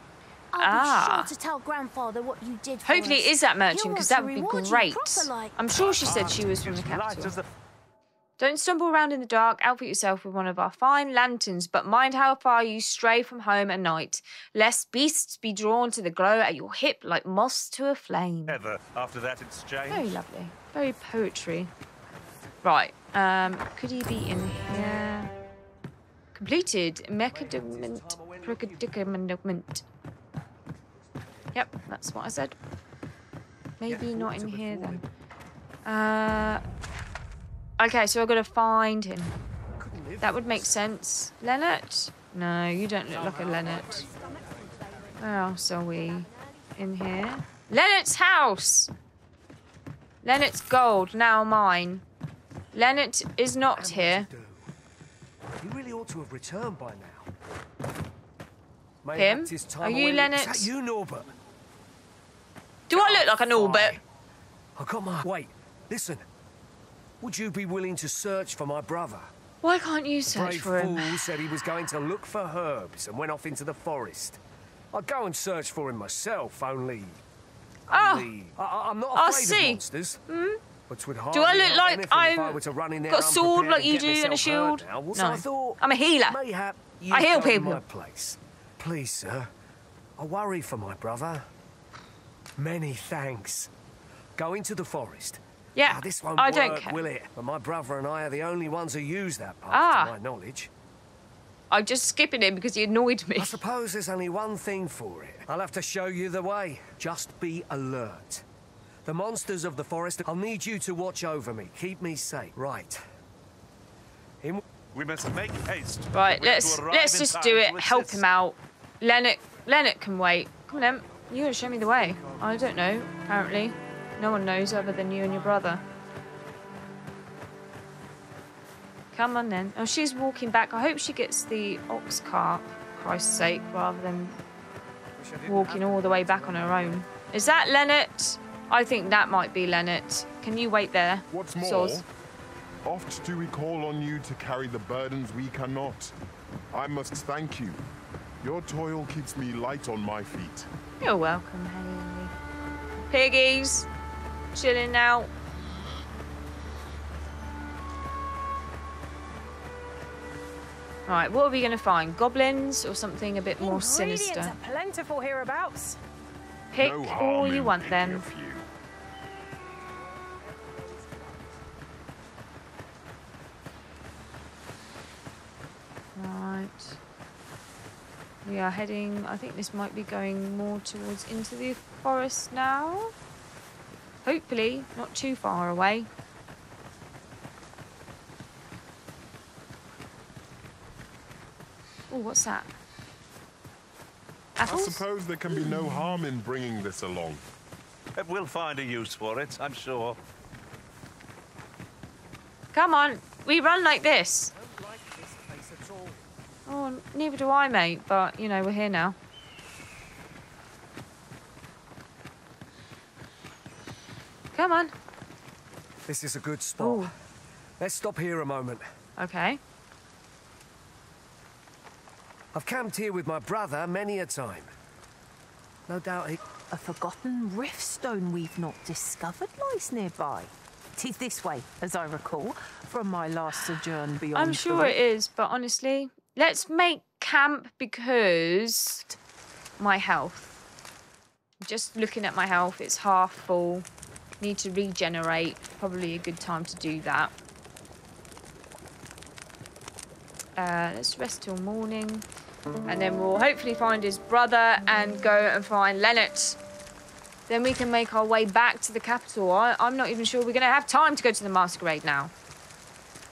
I'll be Ah. sure to tell grandfather what you did for Hopefully, us. it is that He'll merchant because that would be great. like. I'm sure she said she was from the Light capital. Don't stumble around in the dark. Outfit yourself with one of our fine lanterns, but mind how far you stray from home at night, lest beasts be drawn to the glow at your hip like moss to a flame. Ever after that exchange. Very lovely. Very poetry. Right. Um, could he be in here? completed. Medicament. Predicament. Yep, that's what I said. Maybe not in here then. Uh, okay, so I've got to find him. That would make sense. Leonard? No, you don't look like a Leonard. Where else are we? In here? Leonard's house! Leonard's gold, now mine. Leonard is not here. He really ought to have returned by now. Him? Are you away- Leonard? Is that you, Norbert? Do I look like a Norbert? I got my... Wait, listen. Would you be willing to search for my brother? Why can't you The search for him? fool said he was going to look for herbs and went off into the forest. I'd go and search for him myself, only... Oh, only- I, I'm not afraid see. of monsters. Hmm? Would Do I look like if I I'm were to run in there got a sword like you do and a shield? now. No. I thought I'm a healer. Mayhap I heal people. My place. Please, sir. I worry for my brother. Many thanks. Go into the forest. Yeah, Now, this won't I work, don't care. will it? But my brother and I are the only ones who use that path, Ah. to my knowledge. I'm just skipping it because he annoyed me. I suppose there's only one thing for it. I'll have to show you the way. Just be alert. The monsters of the forest, I'll need you to watch over me. Keep me safe. Right. In... We must make haste. Right, let's let's just do it. Help assist. him out. Leonard, Leonard can wait. Come on, then. You gotta show me the way. I don't know. Apparently, no one knows other than you and your brother. Come on then. Oh, she's walking back. I hope she gets the ox cart, Christ's sake, rather than walking all the way back on her own. Is that Leonard? I think that might be Leonard. Can you wait there? What's more, Soz? oft do we call on you to carry the burdens we cannot. I must thank you. Your toil keeps me light on my feet. You're welcome, Haley. Piggies, chilling out. Right, what are we going to find? Goblins or something a bit more Ingredients sinister? are plentiful hereabouts. Pick No all you want picking then. Right. We are heading, I think this might be going more towards into the forest now. Hopefully, not too far away. Oh, what's that? I suppose there can be no harm in bringing this along. We'll find a use for it, I'm sure. Come on, we run like this. Oh, neither do I, mate, but you know, we're here now. Come on. This is a good spot. Ooh. Let's stop here a moment. Okay. I've camped here with my brother many a time. No doubt he... A forgotten rift stone we've not discovered lies nearby. Tis this way, as I recall, from my last sojourn beyond. I'm sure it rift. but honestly, let's make camp because my health. Just looking at my health, it's half full. Need to regenerate. Probably a good time to do that. Uh, let's rest till morning. And then we'll hopefully find his brother and go and find Leonard. Then we can make our way back to the capital. I, I'm not even sure we're going to have time to go to the masquerade now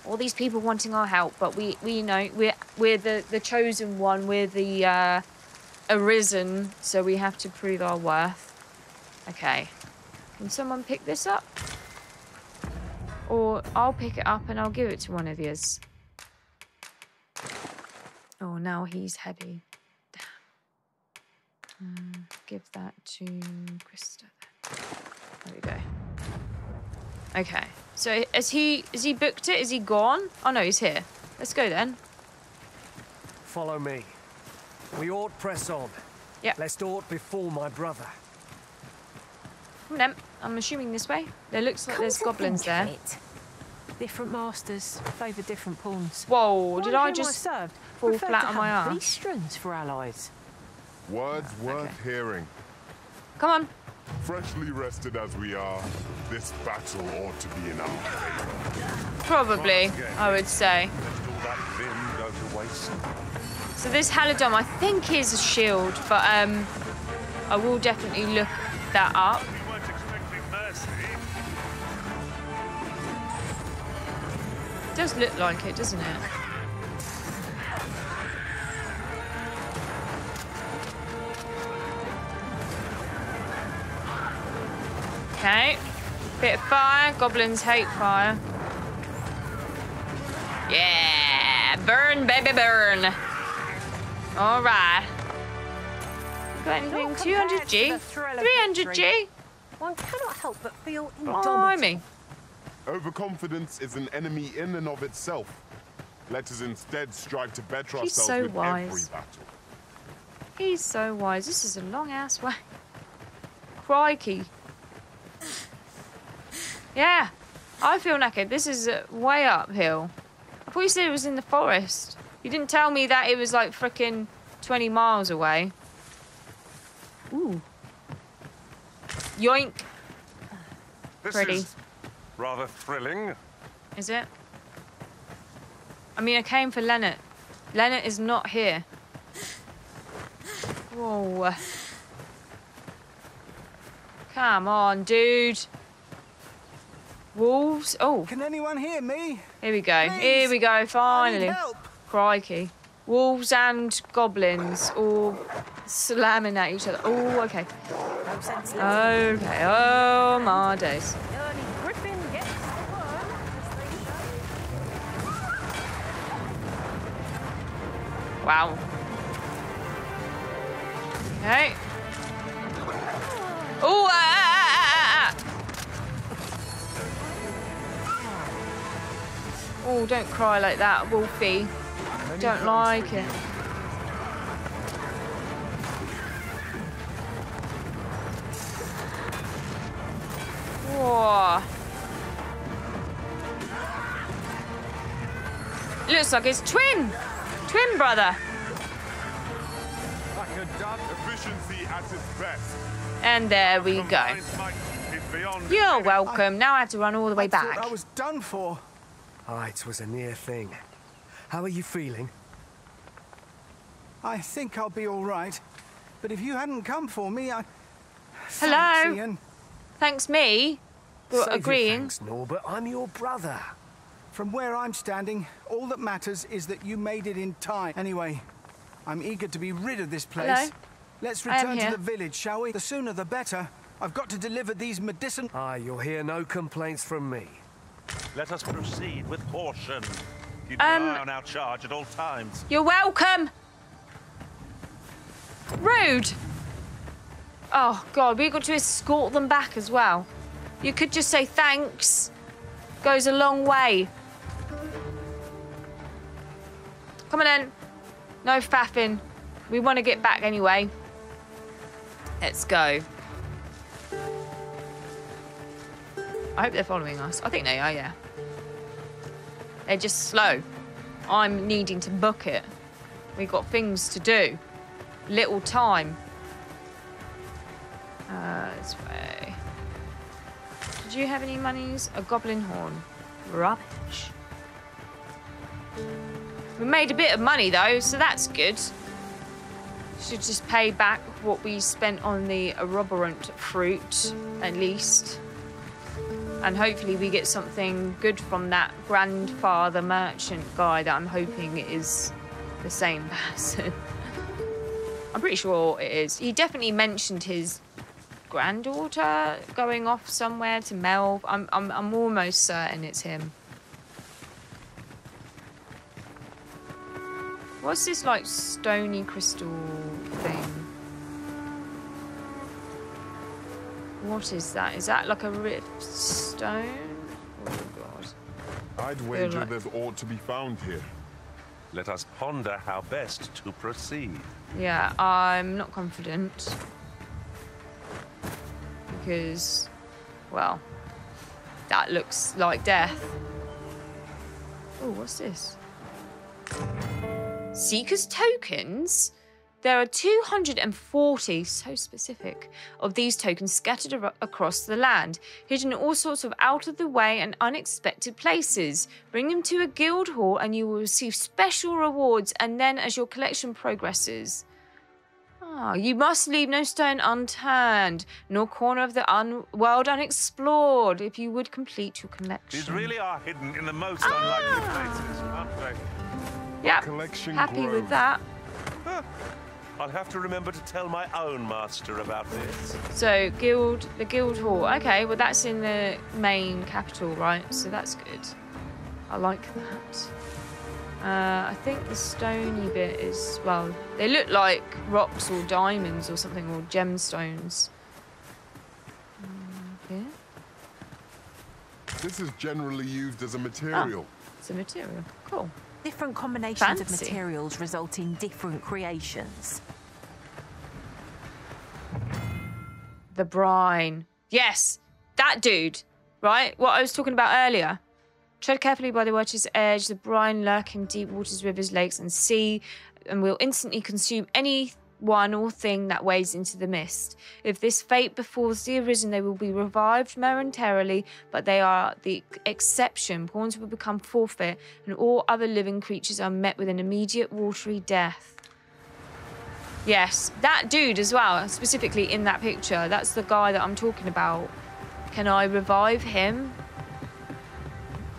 all these people wanting our help, but we, we know we're we're the, the chosen one, we're the uh, arisen, so we have to prove our worth. Okay. Can someone pick this up? Or I'll pick it up and I'll give it to one of yous. Oh, now he's heavy. Damn. Mm, give that to Krista. There we go. Okay. So is he has he booked it? Is he gone? Oh no, he's here. Let's go then. Follow me. We ought press on. Yeah. Lest aught befall my brother. Come then. I'm assuming this way. There looks like Come there's goblins there. it, Different masters favour different pawns. Whoa, did One I whom just served fall preferred flat to on my have arse? Beastrons for allies. Words worth hearing. Come on. Freshly rested as we are, this battle ought to be in our favor. Probably, I would say. Let all that vim go to waste. So this halidom, I think, is a shield, but um, I will definitely look that up. Does look like it, doesn't it? Okay. Bit of fire. Goblins hate fire. Yeah! Burn, baby, burn! Alright. Got anything? Not compared to 200G? the thrill of 300G? One cannot help but feel indomitable. Blimey. Indomitable. Overconfidence is an enemy in and of itself. Let us instead strive to better He's ourselves so with wise. every battle. He's so wise. This is a long ass way. Crikey. Yeah, I feel knackered. This is uh, way uphill. I thought you said it was in the forest. You didn't tell me that it was like freaking 20 miles away. Ooh. Yoink. This Pretty. is rather thrilling. Is it? I mean, I came for Leonard. Leonard is not here. Whoa. Come on, dude. Wolves. Oh, Can anyone hear me? here we go. Here we go, finally. help. Crikey. Wolves and goblins all slamming at each other. Oh, okay. No sense letting Okay. Oh, my days. Wow. Okay. Oh, ah, ah, ah, ah, ah. Oh, don't cry like that, Wolfie. Don't like it. Whoa. Looks like it's twin. Twin brother. Like a. Efficiency at its best. And there we go. Combined might is beyond You're welcome. Now I have to run all the way I back. I was done for. Ah, it was a near thing. How are you feeling? I think I'll be all right. But if you hadn't come for me, I. Hello? Thanks, Ian. Thanks me for Save your agreeing. thanks, Norbert. I'm your brother. From where I'm standing, all that matters is that you made it in time. Anyway, I'm eager to be rid of this place. Hello? Let's return to the village, shall we? The sooner the better. I've got to deliver these medicine. Ah, you'll hear no complaints from me. Let us proceed with caution. Keep Um, an eye on our charge at all times. You're welcome. Rude. Oh God, we've got to escort them back as well. You could just say thanks. Goes a long way. Come on in. No faffing. We want to get back anyway. Let's go. I hope they're following us. I think they are, yeah. They're just slow. I'm needing to book it. We've got things to do. Little time. Uh, this way. Did you have any monies? A goblin horn. Rubbish. We made a bit of money though, so that's good. Should just pay back what we spent on the arroborant fruit, at least. And hopefully we get something good from that grandfather merchant guy that I'm hoping is the same person. I'm pretty sure it is. He definitely mentioned his granddaughter going off somewhere to Melv. I'm, I'm, I'm almost certain it's him. What's this like stony crystal thing? What is that? Is that like a rift stone? Oh god. I'd wager like- there's ought to be found here. Let us ponder how best to proceed. Yeah, I'm not confident. Because, well, that looks like death. Oh, what's this? Seeker's tokens? There are 240, so specific, of these tokens scattered ar- across the land, hidden in all sorts of out of the way and unexpected places. Bring them to a guild hall and you will receive special rewards, and then as your collection progresses. Ah, you must leave no stone unturned, nor corner of the un- world unexplored if you would complete your collection. These really are hidden in the most unlikely places, collection Happy with that. I'll have to remember to tell my own master about this. So guild, the guild hall. Okay, well that's in the main capital, right? So that's good. I like that. Uh, I think the stony bit is well. They look like rocks or diamonds or something or gemstones. Mm, yeah, This is generally used as a material. it's a material. Cool. Different combinations of materials result in different creations. The brine. Yes, that dude, right? What I was talking about earlier. Tread carefully by the water's edge, the brine lurking deep waters, rivers, lakes, and sea, and will instantly consume any one or thing that wades into the mist. If this fate befalls the arisen, they will be revived momentarily, but they are the exception. Pawns will become forfeit, and all other living creatures are met with an immediate watery death. Yes, that dude as well, specifically in that picture. That's the guy that I'm talking about. Can I revive him?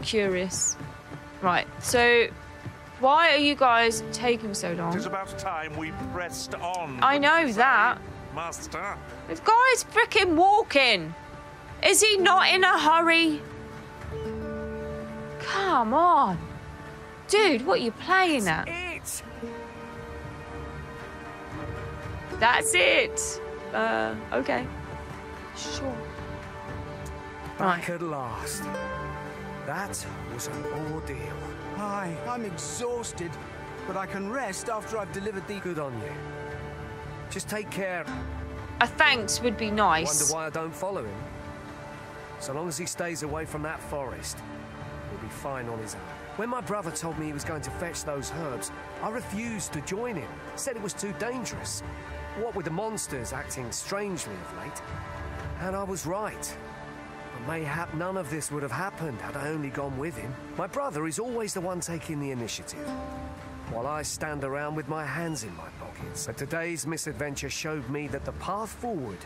Curious. Right, so why are you guys taking so long? It is about time we pressed on. I know that. Master. This guy's freaking walking. Is he not in a hurry? Come on. Dude, what are you playing at? It! That's it. Uh, okay. Sure. Back at last. That was an ordeal. Aye, I'm exhausted, but I can rest after I've delivered the. Good on you. Just take care. A thanks would be nice. Wonder why I don't follow him. So long as he stays away from that forest, he'll be fine on his own. When my brother told me he was going to fetch those herbs, I refused to join him. Said it was too dangerous. What with the monsters acting strangely of late. And I was right. Mayhap none of this would have happened had I only gone with him. My brother is always the one taking the initiative, while I stand around with my hands in my pockets. But today's misadventure showed me that the path forward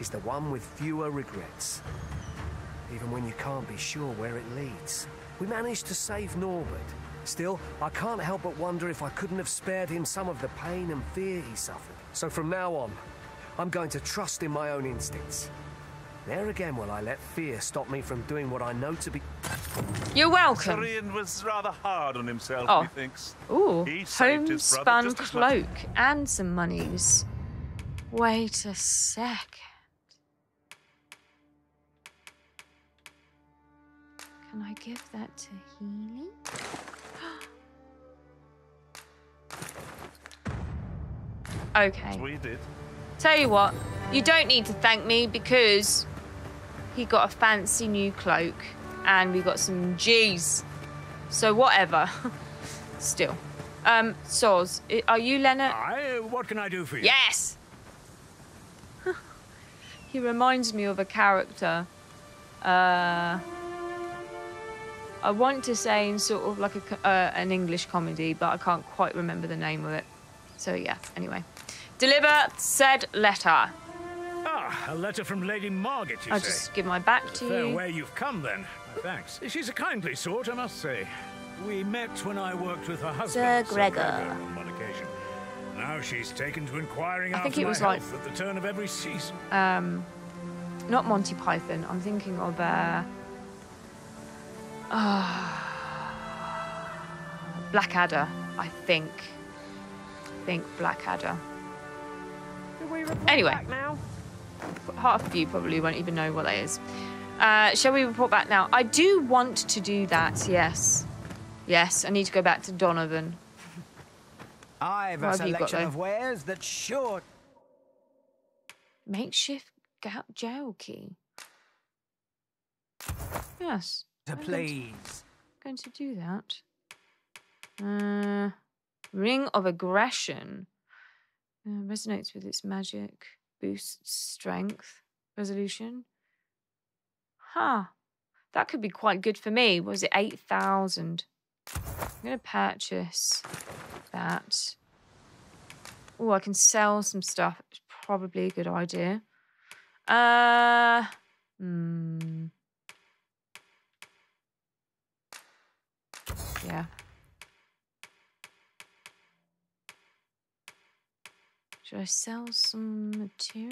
is the one with fewer regrets. Even when you can't be sure where it leads. We managed to save Norbert. Still, I can't help but wonder if I couldn't have spared him some of the pain and fear he suffered. So from now on, I'm going to trust in my own instincts. Never again will I let fear stop me from doing what I know to be. You're welcome. Tyrion was rather hard on himself, Oh. he thinks. Ooh, He saved his brother homespun just as cloak and some monies. Wait a second. Can I give that to Healy? okay. We did. Tell you what, you don't need to thank me because he got a fancy new cloak and we got some G's. So whatever. Still. Um, Soz, are you Leonard? I, what can I do for you? Yes! he reminds me of a character. Uh, I want to say in sort of like a, uh, an English comedy, but I can't quite remember the name of it. So yeah, anyway. Deliver said letter. Ah, a letter from Lady Margaret, you I'll say? just give my back to Fair you. way you've come, then. Thanks. She's a kindly sort, I must say. We met when I worked with her husband, Sir Gregor. on one occasion. Now she's taken to inquiring I think after it my was like- health at the turn of every season. Um, not Monty Python. I'm thinking of uh, uh, Blackadder. I think. I think Blackadder. Anyway, now? Half of you probably won't even know what that is. Uh, shall we report back now? I do want to do that. Yes, yes. I need to go back to Donovan. I've a What have you got selection of wares that sure. Makeshift jail key. Yes. To please. going to do that. Uh, ring of aggression. Uh, resonates with its magic. Strength. Resolution. Huh. That could be quite good for me. Was it 8,000? I'm going to purchase that. Oh, I can sell some stuff. It's probably a good idea. Uh, hmm. Yeah. Should I sell some materials?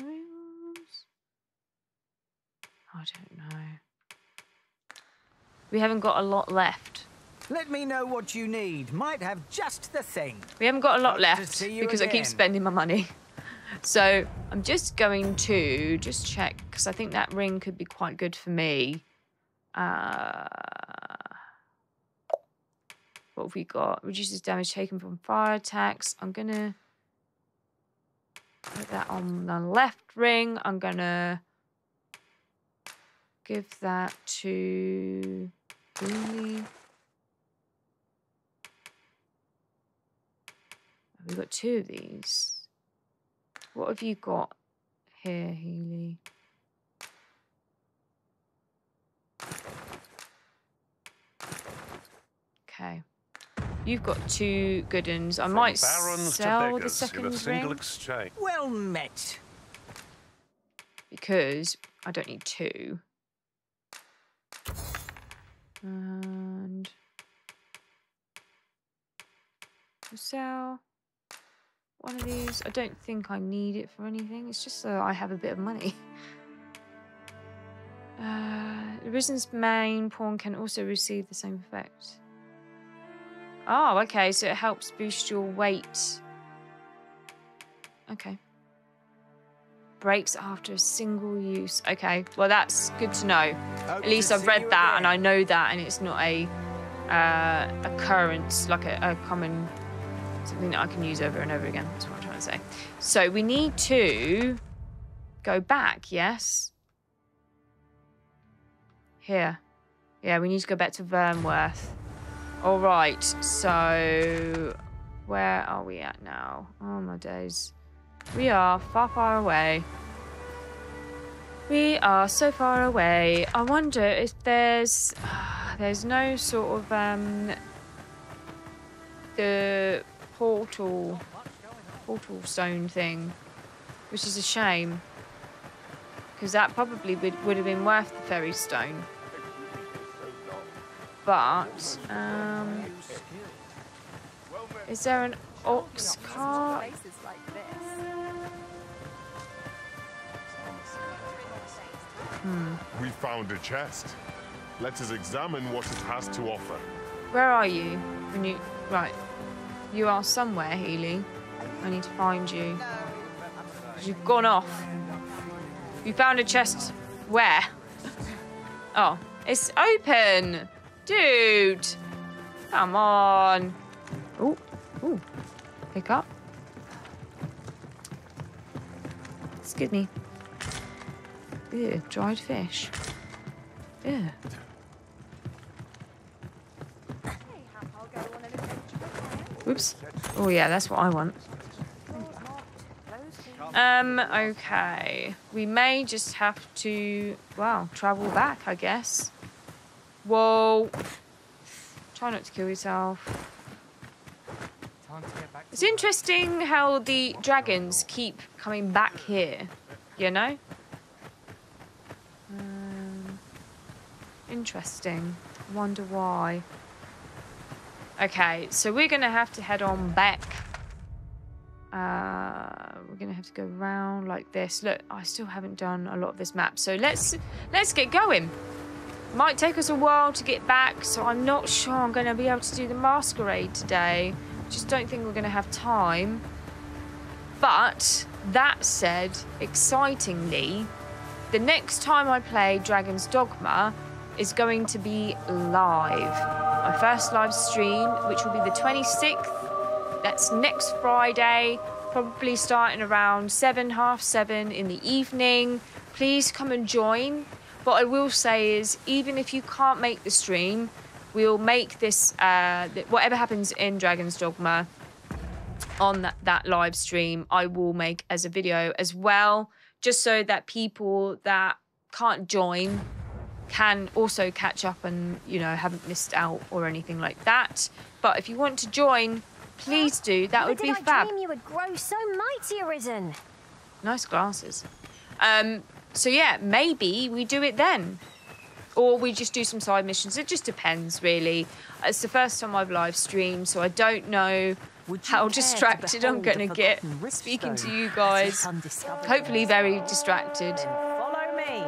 I don't know. We haven't got a lot left. Let me know what you need. Might have just the thing. We haven't got a lot Hope left because I keep spending my money. So I'm just going to just check because I think that ring could be quite good for me. Uh, what have we got? Reduces damage taken from fire attacks. I'm gonna put that on the left ring. I'm gonna give that to Booney. We've got two of these. What have you got here, Healy? Okay. You've got two good ones. I might barons to sell the beggars in a second single ring exchange. Well met. because I don't need two. And we'll sell one of these. I don't think I need it for anything. It's just so I have a bit of money. Uh, the Risen's main pawn can also receive the same effect. Oh, okay, so it helps boost your weight. Okay. Breaks after a single use. Okay, well that's good to know. Hope At least I've read that and. I know that, and it's not a uh, occurrence like a, a common something that I can use over and over again. That's what I'm trying to say. So we need to go back. Yes. Here. Yeah, we need to go back to Vernworth. All right. So where are we at now? Oh my days. We are far, far away. We are so far away. I wonder if there's there's no sort of um the portal portal stone thing, which is a shame because that probably would, would have been worth the ferry stone. But um, is there an ox cart? Hmm. We found a chest. Let us examine what it has to offer. Where are you? When you right, you are somewhere, Healy. I need to find you. You've gone off. You found a chest. Where? Oh, it's open, dude. Come on. Oh, oh. Pick up. Excuse me. Ew, dried fish. Ew. Whoops. Oh yeah, that's what I want. Um, okay. We may just have to, well, travel back, I guess. Whoa. Try not to kill yourself. It's interesting how the dragons keep coming back here, you know? Um, interesting. Wonder why. Okay, so we're gonna have to head on back. Uh, we're gonna have to go round like this. Look, I still haven't done a lot of this map, so let's let's get going. Might take us a while to get back, so I'm not sure I'm gonna be able to do the masquerade today. Just don't think we're gonna have time. But that said, excitingly, the next time I play Dragon's Dogma is going to be live. My first live stream, which will be the 26th. That's next Friday, probably starting around 7, half 7 in the evening. Please come and join. What I will say is, even if you can't make the stream, we'll make this, uh, whatever happens in Dragon's Dogma, on that, that live stream, I will make as a video as well, just so that people that can't join can also catch up and, you know, haven't missed out or anything like that. But if you want to join, please do. That would be I fab. dream you would grow so mighty arisen. Nice glasses. Um, so yeah, maybe we do it then. Or we just do some side missions. It just depends, really. It's the first time I've live streamed, so I don't know how distracted I'm going to get speaking to you guys. Hopefully, very distracted. Follow me.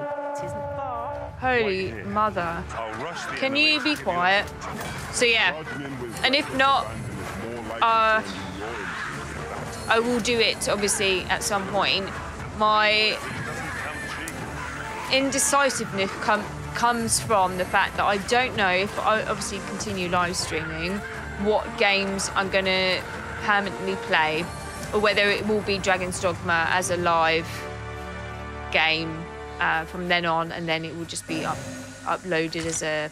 Holy mother. I'll rush the Can you be quiet? So, yeah. And if not, uh, I will do it obviously at some point. My indecisiveness com- comes from the fact that I don't know if I obviously continue live streaming what games I'm going to permanently play or whether it will be Dragon's Dogma as a live game uh, from then on and then it will just be up- uploaded as a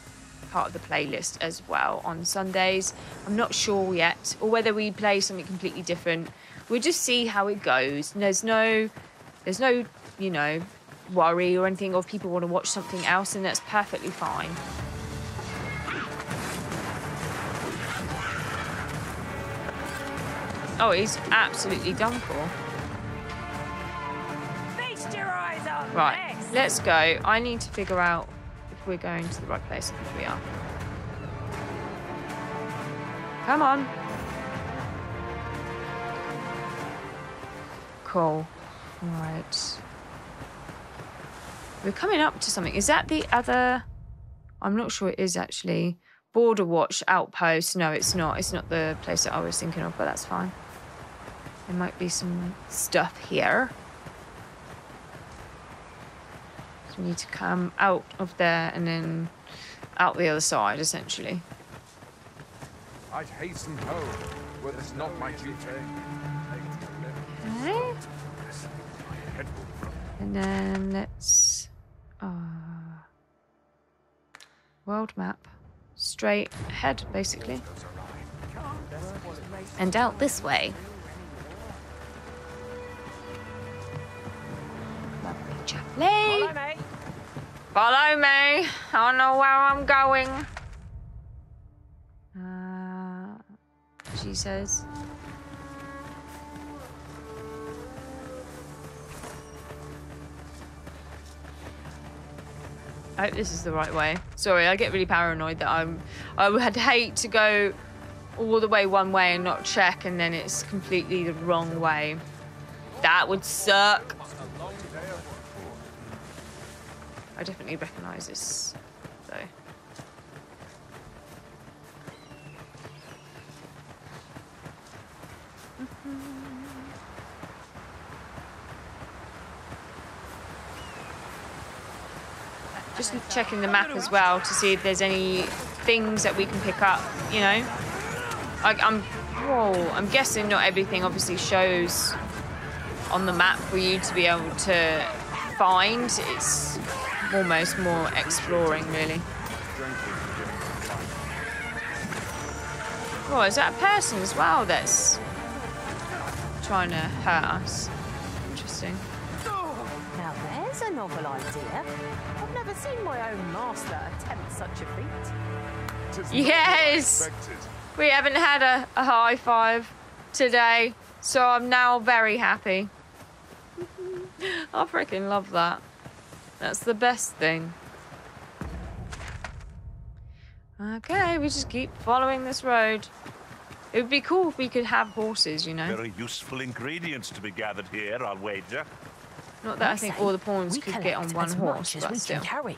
part of the playlist as well on Sundays. I'm not sure yet, or whether we play something completely different. We'll just see how it goes. And there's no, there's no, you know, worry or anything. Or if people want to watch something else, and that's perfectly fine. Oh, he's absolutely done for. Feast your eyes on Right, let's go. I need to figure out if we're going to the right place. I think we are. Come on. Cool. Right. We're coming up to something. Is that the other? I'm not sure it is actually. Border Watch Outpost. No, it's not. It's not the place that I was thinking of, but that's fine. There might be some stuff here. So we need to come out of there and then out the other side, essentially. I'd hasten home, were this not my duty. Okay. And then let's. Uh, world map. Straight ahead, basically. And out this way. Lovely. Follow me. Follow me. I know where I'm going. Uh, she says. I hope this is the right way. Sorry, I get really paranoid that I'm. I would hate to go all the way one way and not check, and then it's completely the wrong way. That would suck. I definitely recognise this, though. Just checking the map as well to see if there's any things that we can pick up, you know? I, I'm, whoa, I'm guessing not everything obviously shows on the map for you to be able to find. It's almost more exploring, really. Oh, is that a person as well that's trying to hurt us? Interesting. Now there's a novel idea. I've never seen my own master attempt such a feat. Yes! We haven't had a, a high five today, so I'm now very happy. I freaking love that. That's the best thing. Okay, we just keep following this road. It would be cool if we could have horses, you know? Very useful ingredients to be gathered here, I'll wager. Not that I think all the pawns could get on one horse, much but we still. can carry.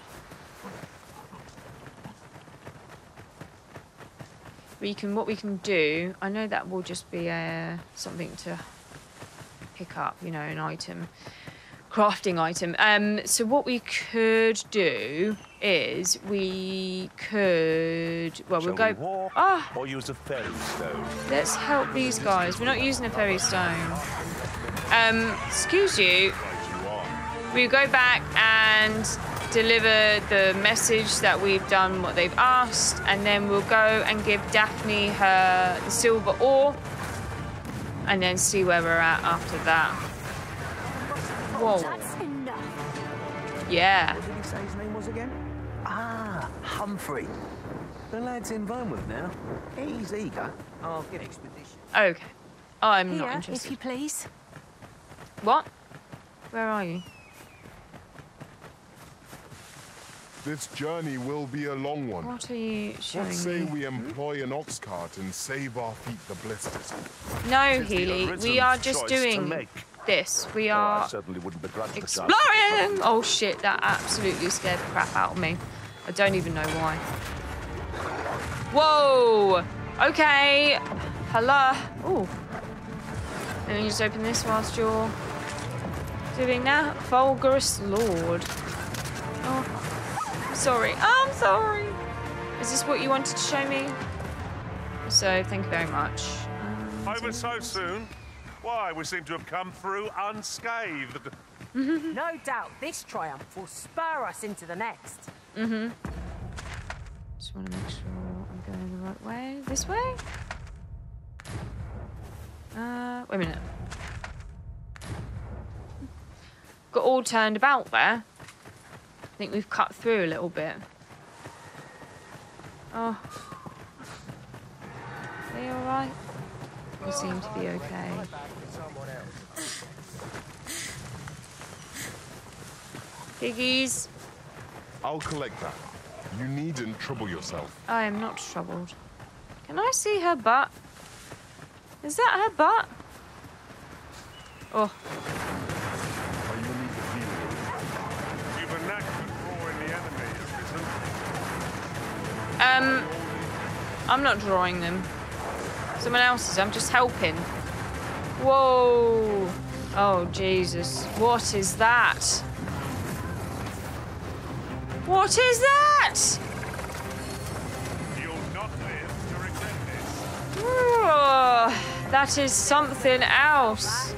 We can, what we can do, I know that will just be uh, something to pick up, you know, an item, crafting item. Um, so what we could do is we could, well, Shall we'll go. we walk Ah, or use a ferry stone? let's help these guys. We're not using a ferry stone. Um, excuse you. We go back and deliver the message that we've done what they've asked, and then we'll go and give Daphne her the silver ore. and then see where we're at after that. Whoa. That's enough. Yeah. What did he say his name was again? Ah, Humphrey. The lad's in Vernworth now. He's eager. I'll get expedition. Okay. I'm Here, not if you please. What? Where are you? This journey will be a long one. What are you showing What say me? we employ an ox cart and save our feet the blisters? No, It is the Healy. We are just doing this. We Oh, I are certainly wouldn't begrudge the exploring. Oh shit! That absolutely scared the crap out of me. I don't even know why. Whoa. Okay. Hello. Oh. Let me just open this whilst you're doing that. Fulgurous Lord. Oh. I'm sorry. I'm sorry. Is this what you wanted to show me? So, thank you very much. Over so soon? Why, we seem to have come through unscathed. no doubt this triumph will spur us into the next. Mm-hmm. Just want to make sure I'm going the right way. This way? Uh, wait a minute. Got all turned about there. I think we've cut through a little bit. Oh. Are they alright? You seem to be okay. Piggies. I'll collect that. You needn't trouble yourself. I am not troubled. Can I see her butt? Is that her butt? Oh, um, I'm not drawing them. Someone else is. I'm just helping. Whoa! Oh Jesus! What is that? What is that? You'll not live to regret this. Oh, that is something else.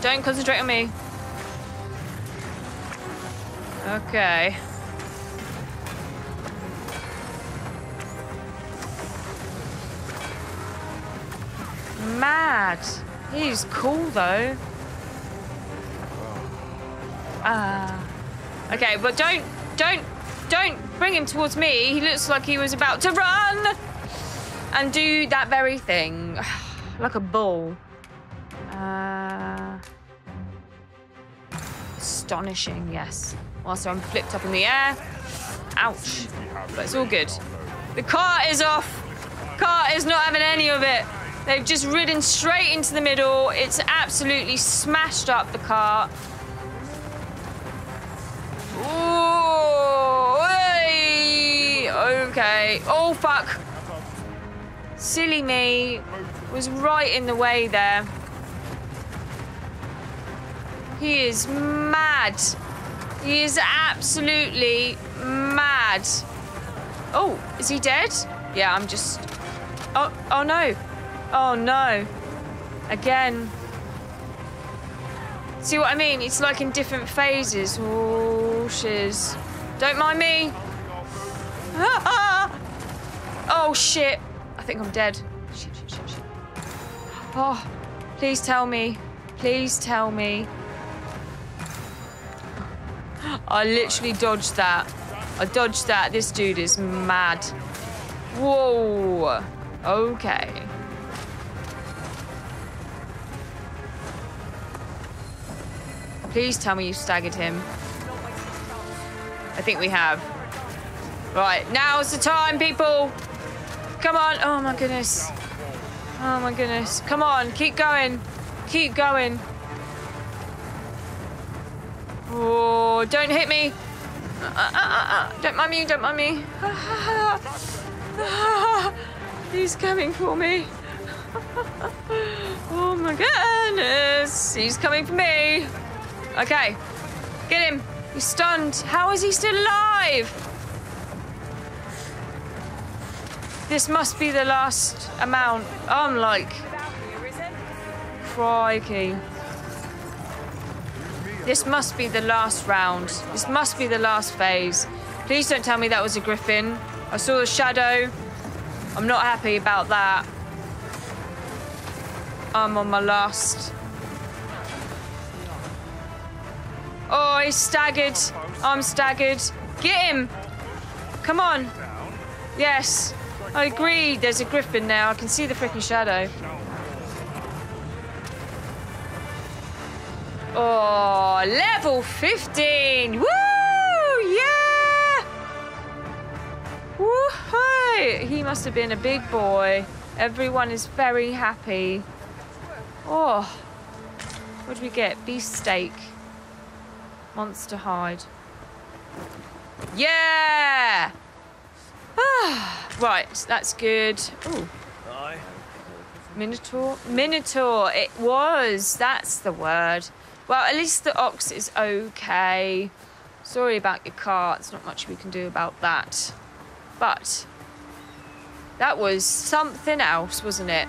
Don't concentrate on me. Okay. Mad. He's cool though. Ah. okay, but don't, don't, don't bring him towards me. He looks like he was about to run and do that very thing, like a bull. Uh, astonishing, yes. Whilst I'm flipped up in the air. Ouch. But it's all good. The car is off. Car is not having any of it. They've just ridden straight into the middle. It's absolutely smashed up the car. Ooh, hey, okay. Oh, fuck. Silly me. Was right in the way there. He is mad. He is absolutely mad. Oh, is he dead? Yeah, I'm just. Oh, oh no. Oh no. Again. See what I mean? It's like in different phases. Oh, shiz. Don't mind me. oh shit. I think I'm dead. Shit, shit, shit, shit. Oh, please tell me. Please tell me. I literally dodged that. I dodged that. This dude is mad. Whoa. Okay. Please tell me you staggered him. I think we have. Right, now's the time, people. Come on. Oh my goodness. Oh my goodness. Come on, keep going. Keep going. Oh, don't hit me. Uh, uh, uh, uh. Don't mind me, don't mind me. He's coming for me. oh my goodness. He's coming for me. Okay. Get him. He's stunned. How is he still alive? This must be the last amount. I'm like. Crikey. This must be the last round. This must be the last phase. Please don't tell me that was a griffin. I saw the shadow. I'm not happy about that. I'm on my last. Oh, he's staggered. I'm staggered. Get him! Come on. Yes. I agree. There's a griffin now. I can see the freaking shadow. Oh, level 15. Woo! Yeah! Woohoo! He must have been a big boy. Everyone is very happy. Oh. What do we get? Beef steak. Monster hide. Yeah! Ah, right, that's good. Ooh. Minotaur? Minotaur, it was. That's the word. Well, at least the ox is okay. Sorry about your car. There's not much we can do about that. But that was something else, wasn't it?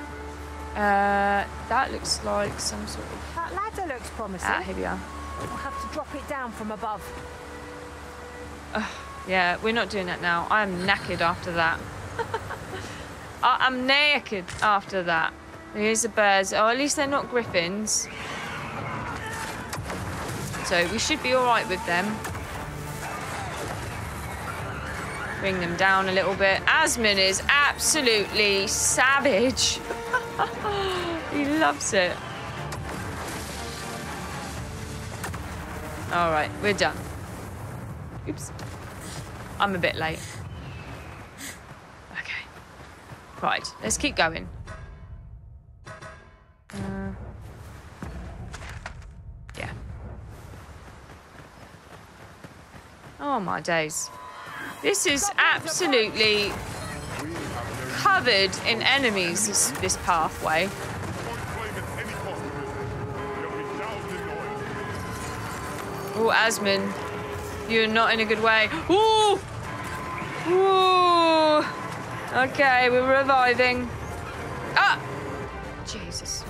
Uh, that looks like some sort of... That ladder looks promising. Ah, here we are. We'll have to drop it down from above. Uh, yeah, we're not doing that now. I am knackered after that. I I'm naked after that. Here's the birds. Oh, at least they're not griffins. So we should be all right with them. Bring them down a little bit. Asmon is absolutely savage. he loves it. All right, we're done. Oops. I'm a bit late. Okay. Right, let's keep going. Oh my days. This is absolutely covered in enemies, this, this pathway. Oh, Asmon, you're not in a good way. Ooh! Ooh! Okay, we're reviving. Ah! Jesus.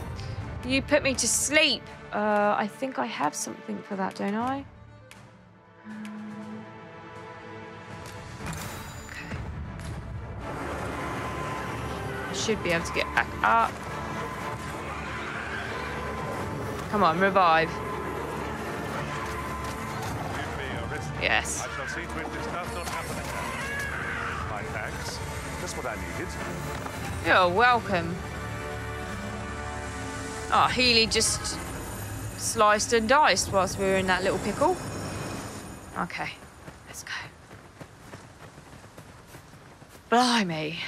You put me to sleep. Uh, I think I have something for that, don't I? Okay. Should be able to get back up. Come on, revive. Yes. I shall see to it this does not happen again. My thanks. Just what I needed. You're welcome. Oh, Healy just sliced and diced whilst we were in that little pickle. Okay, let's go. Blimey.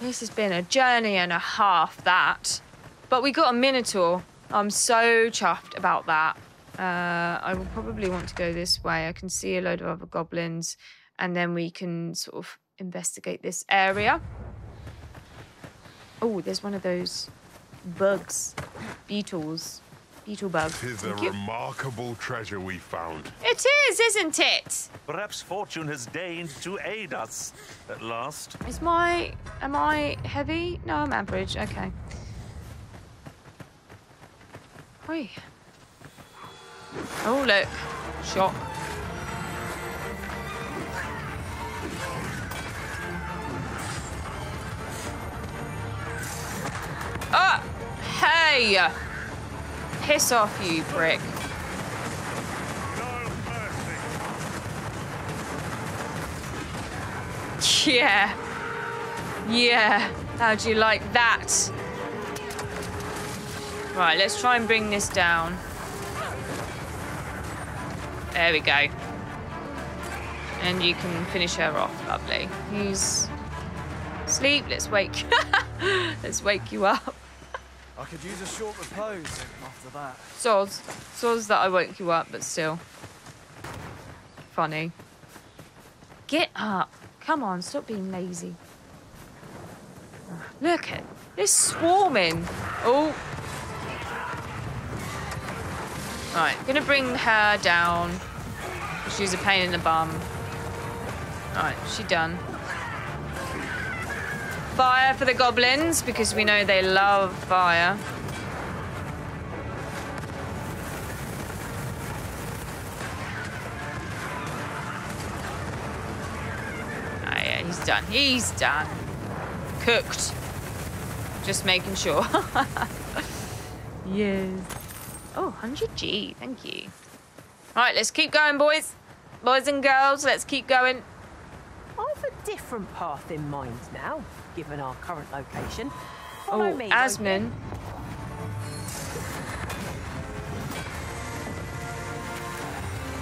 This has been a journey and a half, that. But we got a Minotaur. I'm so chuffed about that. Uh, I will probably want to go this way. I can see a load of other goblins, and then we can sort of investigate this area. Oh, there's one of those bugs, beetles, beetle bugs. Tis a you. remarkable treasure we found. It is, isn't it? Perhaps fortune has deigned to aid us at last. Is my am I heavy? No, I'm average. Okay. Oi. Oh look, shot. Ah! Hey! Piss off, you prick. Yeah. Yeah. How'd you like that? Right, let's try and bring this down. There we go. And you can finish her off. Lovely. He's sleep. Let's wake. let's wake you up. I could use a short repose after that. Soz that I woke you up, but still. Funny. Get up. Come on, stop being lazy. Look at this swarming. Oh. Right, gonna bring her down. She's a pain in the bum. Right, she done. Fire for the goblins, because we know they love fire. He's done. He's done. Cooked. Just making sure. yes. Oh, 100G. Thank you. All right, let's keep going, boys. Boys and girls, let's keep going. I've a different path in mind now, given our current location. Follow Oh, me, Asmon.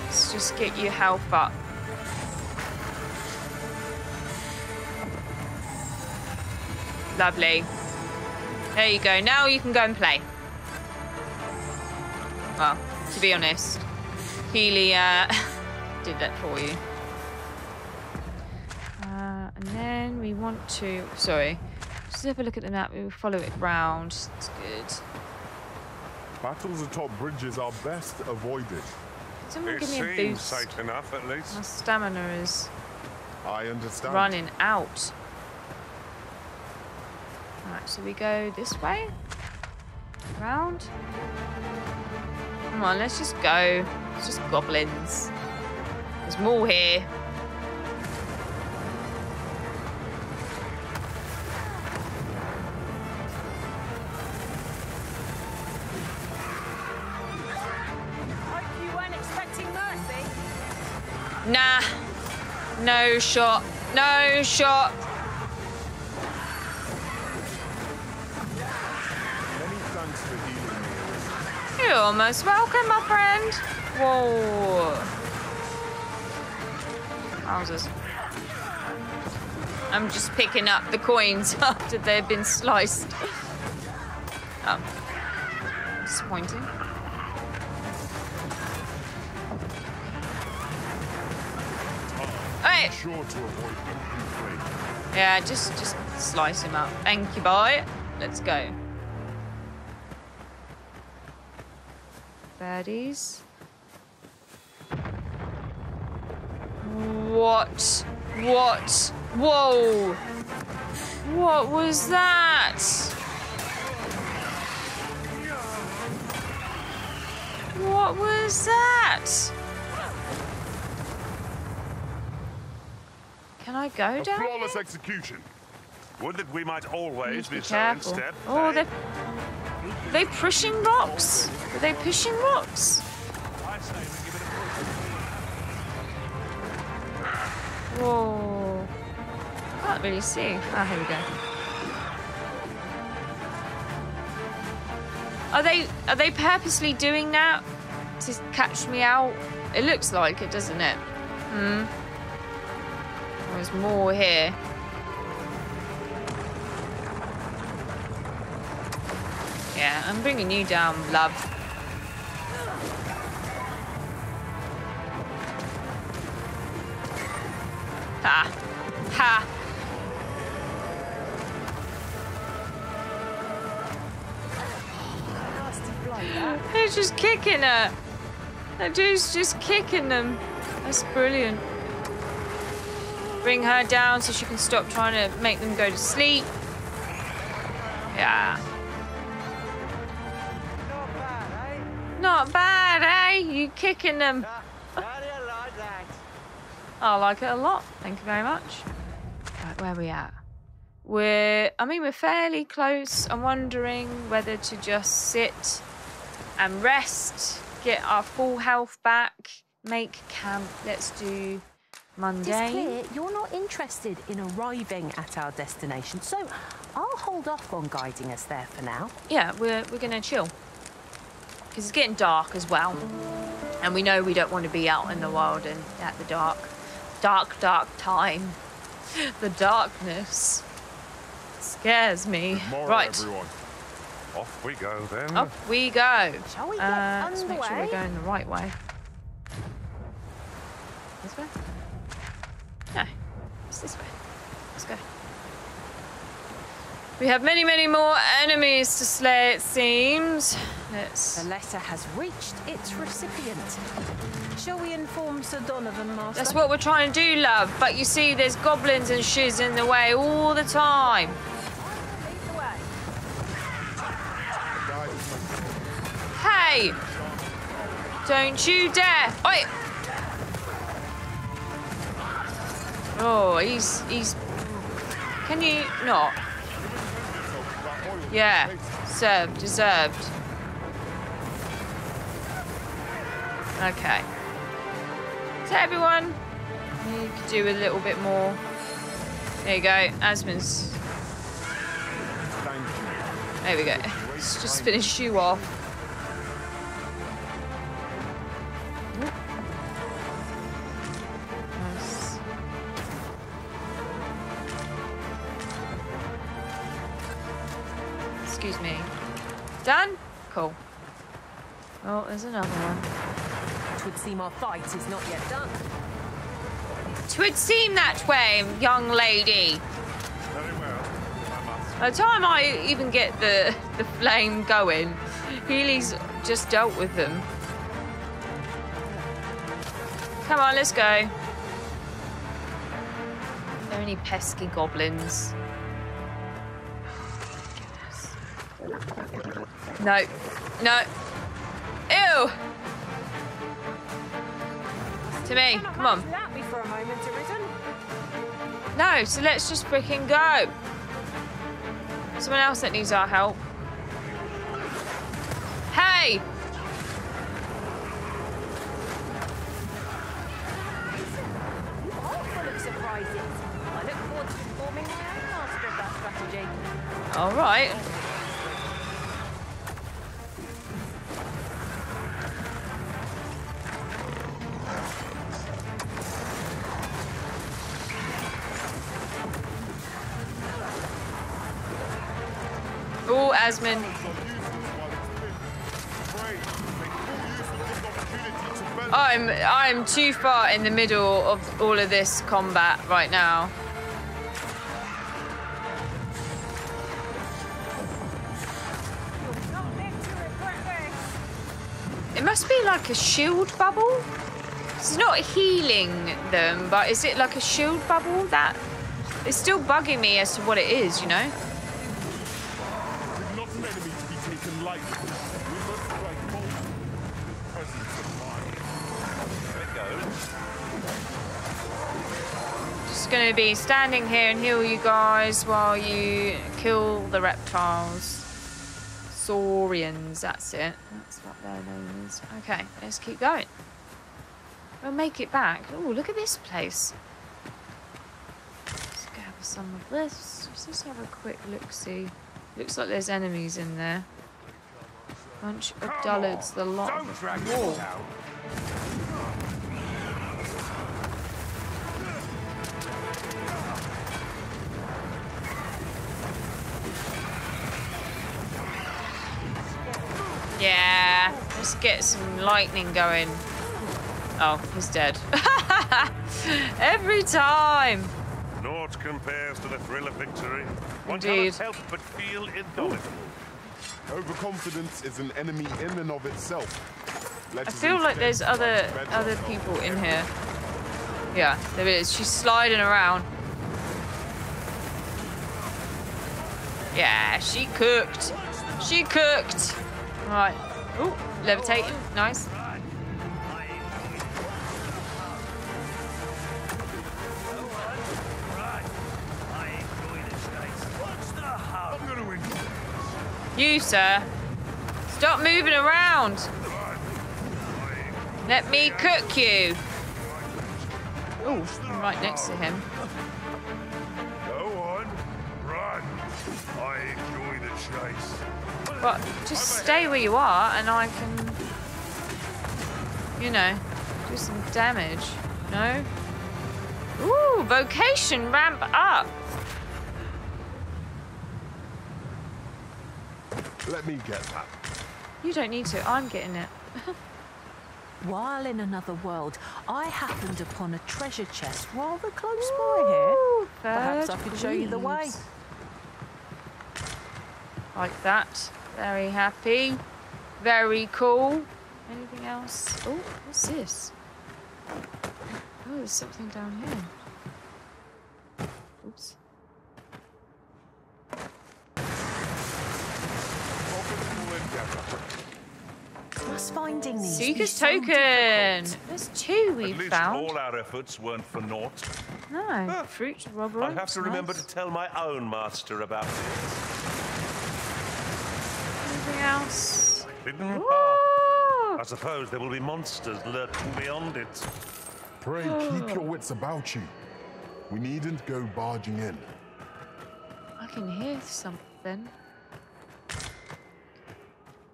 Let's just get your health up. Lovely. There you go. Now you can go and play. Well, to be honest, Healy uh, did that for you. Uh, and then we want to... Sorry. Just have a look at the map. We will follow it round. It's good. Battles atop bridges are best avoided. Someone It give me a seems boost. safe enough, at least. My stamina is I understand. running out. Right, so we go this way? Around. Come on, let's just go. It's just goblins. There's more here. Hope you weren't expecting mercy. Nah. No shot. No shot. You're almost welcome, my friend. Whoa. Wowzers. I'm just picking up the coins after they've been sliced. Oh. Disappointing. Flame. Yeah, just just slice him up. Thank you, boy. Let's go. Baddies. What? What? Whoa! What was that? What was that? Can I go A down? flawless execution. Would that we might always be, Be so careful. instead. Oh, eh? Are they pushing rocks? Are they pushing rocks? Whoa. Can't really see. Ah, here we go. Are they are they purposely doing that to catch me out? It looks like it, doesn't it? Hmm. There's more here. Yeah, I'm bringing you down, love. Ha. Ha. They're just kicking her. That dude's just kicking them. That's brilliant. Bring her down so she can stop trying to make them go to sleep. Yeah. Not bad, eh? You kicking them. I like it a lot. Thank you very much. Right, where are we at? We're, I mean, we're fairly close. I'm wondering whether to just sit and rest, get our full health back, make camp. Let's do It's mundane. clear you're not interested in arriving at our destination, so I'll hold off on guiding us there for now. Yeah, we're, we're going to chill. Because it's getting dark as well. And we know we don't want to be out in the wild and at the dark. Dark, dark time. The darkness scares me. Tomorrow, right, everyone. Off we go then. off we go. Shall we get Uh, let's make sure we're going the right way. This way? No, it's this way. We have many, many more enemies to slay, it seems. Let's. The letter has reached its recipient. Shall we inform Sir Donovan, Master? That's what we're trying to do, love. But you see, there's goblins and shiz in the way all the time. Hey! Don't you dare! Oi! Oh, he's he's. Can you not? Yeah, served, deserved. Okay. So everyone, you could do a little bit more. There you go, Asmon's. There we go. Let's just finish you off. Done? Cool. Oh, there's another one. Twould seem our fight is not yet done. Twould seem that way, young lady. Very well. By the time I even get the the flame going, Healy's just dealt with them. Come on, let's go. Are there any pesky goblins? Oh, No. No. Ew! To me. Come on. Let me for a moment, Arisen. No, so let's just freaking go. Someone else that needs our help. Hey! You are Asmon. I'm I'm too far in the middle of all of this combat right now. It must be like a shield bubble. It's not healing them, but is it like a shield bubble that it's still bugging me as to what it is, you know? It gonna be standing here and heal you guys while you kill the reptiles. Saurians, that's it. That's what their name is. Okay, let's keep going. We'll make it back. Oh, look at this place. Let's grab some of this. Let's just have a quick look-see. Looks like there's enemies in there. Bunch of dullards, the lot them. Yeah, let's get some lightning going. Oh, he's dead. Every time. Naught compares to the thrill of victory. One Indeed. cannot help but feel indomitable. Overconfidence is an enemy in and of itself. Let I feel like there's other other people in here. Yeah, there is. She's sliding around. Yeah, she cooked. She cooked. Right. Oh, levitating. Nice. You, sir. Stop moving around. Let me cook you. Oh, right next to him. Go on, run. I enjoy the chase. But just stay where you are and I can, you know, do some damage. No? Ooh, vocation ramp up. Let me get that. You don't need to. I'm getting it. While in another world, I happened upon a treasure chest rather close by here. Perhaps I bird could show you the way. Like that. Very happy. Very cool. Anything else? Oh, what's this? Oh, there's something down here. Oops. Us finding these. Seeker's token. There's two we At least found. all our efforts weren't for naught. No, fruit robber. I have to remember to tell my own master about it. Anything else? Hidden. I suppose there will be monsters lurking beyond it. Pray keep your wits about you. We needn't go barging in. I can hear something.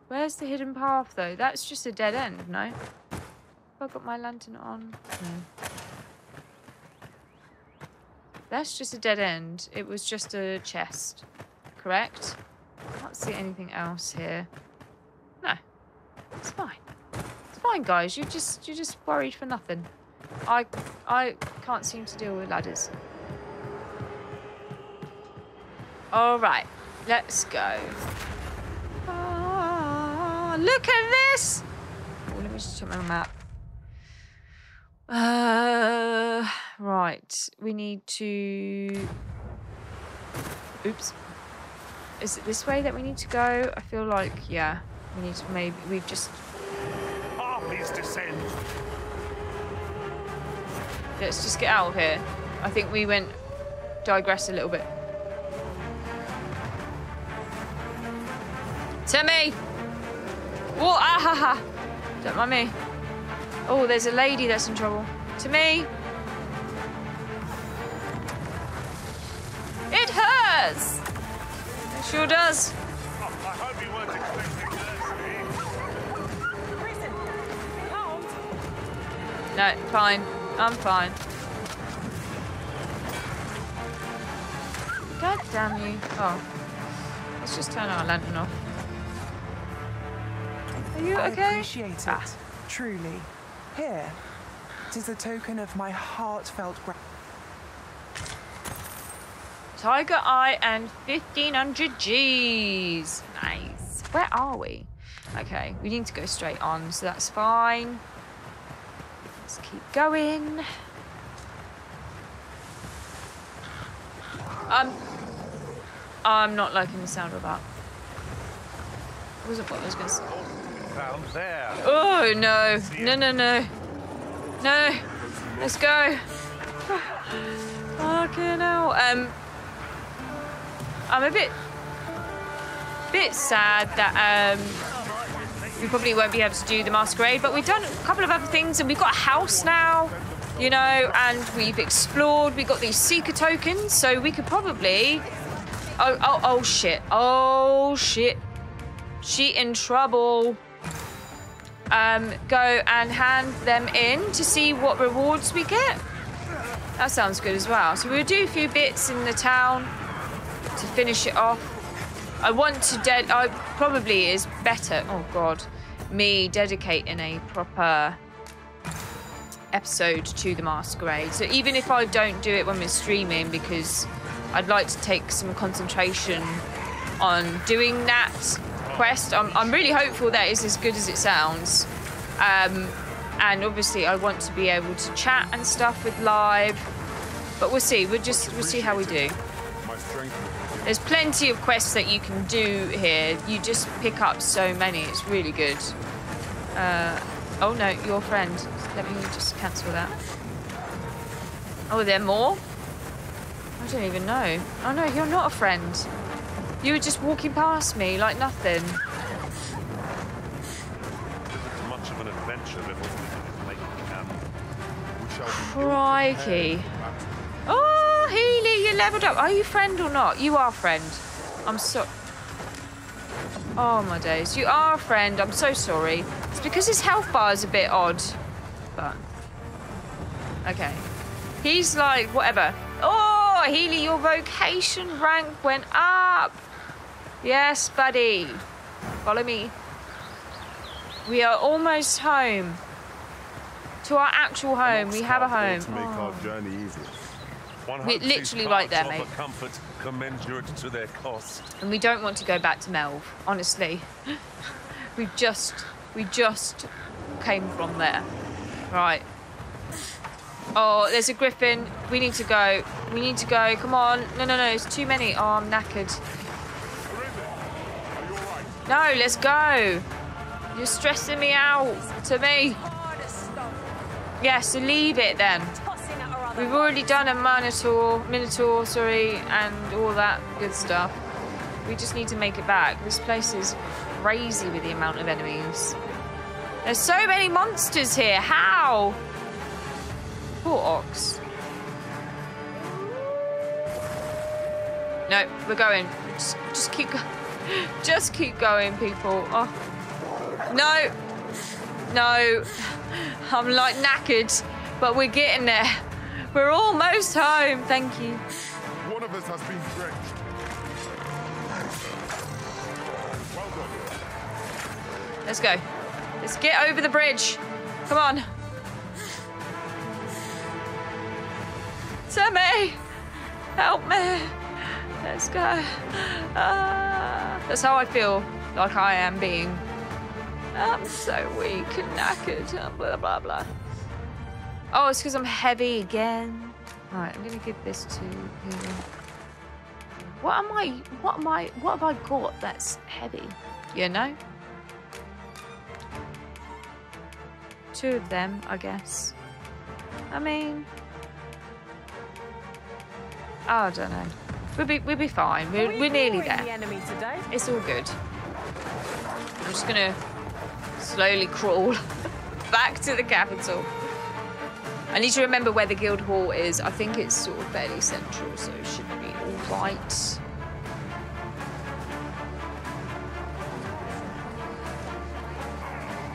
Where's the hidden path though? That's just a dead end, no? Have I got my lantern on? No. That's just a dead end. It was just a chest. Correct? Can't see anything else here. No. It's fine. It's fine, guys. You just you're just worried for nothing. I I can't seem to deal with ladders. All right, let's go. Ah, look at this! Oh, let me just check my map. Uh, right, we need to. Oops. Is it this way that we need to go? I feel like, yeah, we need to maybe. We've just. Harpies descend. Let's just get out of here. I think we went digress a little bit. Timmy! Whoa, ah ha ha! Don't mind me. Oh, there's a lady that's in trouble. To me. It hurts! It sure does. I hope you weren't expecting No, fine. I'm fine. God damn you. Oh. Let's just turn our lantern off. Are you okay? I appreciate it, ah. truly. Here, it is a token of my heartfelt gratitude. Tiger Eye and 1500 G's. Nice. Where are we? Okay, we need to go straight on, so that's fine. Let's keep going. Um, I'm not liking the sound of that. Wasn't what I was going to say. Oh no! No no no! No! Let's go! Fucking hell. Um, I'm a bit, bit sad that um, we probably won't be able to do the masquerade, but we've done a couple of other things, and we've got a house now, you know, and we've explored. We got these seeker tokens, so we could probably. Oh oh oh shit! Oh shit! She in trouble um, go and hand them in to see what rewards we get. That sounds good as well. So we'll do a few bits in the town to finish it off. I want to dead. I probably is better. Oh God, me dedicating a proper episode to the masquerade. So even if I don't do it when we're streaming, because I'd like to take some concentration on doing that quest. I'm, I'm really hopeful that is as good as it sounds. Um, and obviously, I want to be able to chat and stuff with live. But we'll see. We'll just we'll see how we do. There's plenty of quests that you can do here. You just pick up so many. It's really good. Uh, oh no, your friend. Let me just cancel that. Oh, there are more? I don't even know. Oh no, you're not a friend. You were just walking past me like nothing. Much of an adventure we make camp. We shall Crikey. Oh, Healy, you leveled up. Are you friend or not? You are friend. I'm so. Oh my days. You are a friend. I'm so sorry. It's because his health bar is a bit odd. But. Okay. He's like, whatever. Oh, Healy, your vocation rank went up. Yes, buddy. Follow me. We are almost home. To our actual home. We have a home. To make our Oh. journey easier. We're literally right there, mate. comfort commensurate to their cost. And we don't want to go back to Melv, honestly. we just, we just came from there. Right. Oh, there's a griffin. We need to go. We need to go. Come on. No, no, no. It's too many. Oh, I'm knackered. No, let's go. You're stressing me out to me. Yeah, so leave it then. We've already done a Minotaur, Minotaur, sorry, and all that good stuff. We just need to make it back. This place is crazy with the amount of enemies. There's so many monsters here. How? Poor ox. No, we're going. Just, just keep going. Just keep going, people. Oh. No. No. I'm like knackered, but we're getting there. We're almost home. Thank you. One of us has been stretched. Well done. Let's go. Let's get over the bridge. Come on. Timmy! Help me! Let's go. Ah, that's how I feel like I am being. I'm so weak and knackered. uh, Blah, blah, blah. Oh, it's because I'm heavy again. All right, I'm going to give this to you. What am I, what am I, what have I got that's heavy? You know? Two of them, I guess. I mean, I don't know. We'll be we'll be fine. We're, we're nearly there. The enemy today. It's all good. I'm just gonna slowly crawl back to the capital. I need to remember where the guild hall is. I think it's sort of fairly central, so it should be all right.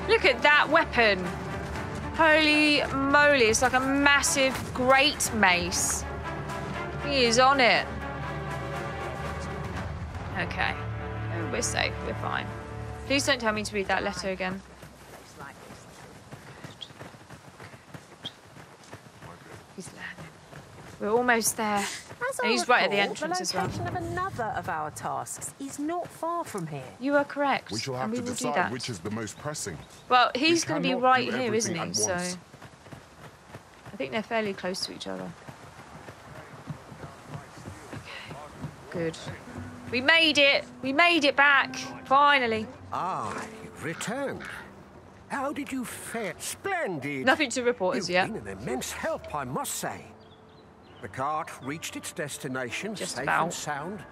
Look at that weapon. Holy moly, it's like a massive great mace. He is on it. Okay. We're safe. We're fine. Please don't tell me to read that letter again. He's learning. We're almost there. As And I he's right at the recall, entrance as well. the well. location of another of our tasks is not far from here. You are correct. We shall and have we to will do decide that. which is the most pressing. Well, he's We going to be right here, isn't he? So. I think they're fairly close to each other. Okay, good. We made it. We made it back. Finally. Ah, you've returned. How did you fare? Splendid. Nothing to report You've as yet. been an immense help, I must say. The cart reached its destination Just safe about. and sound.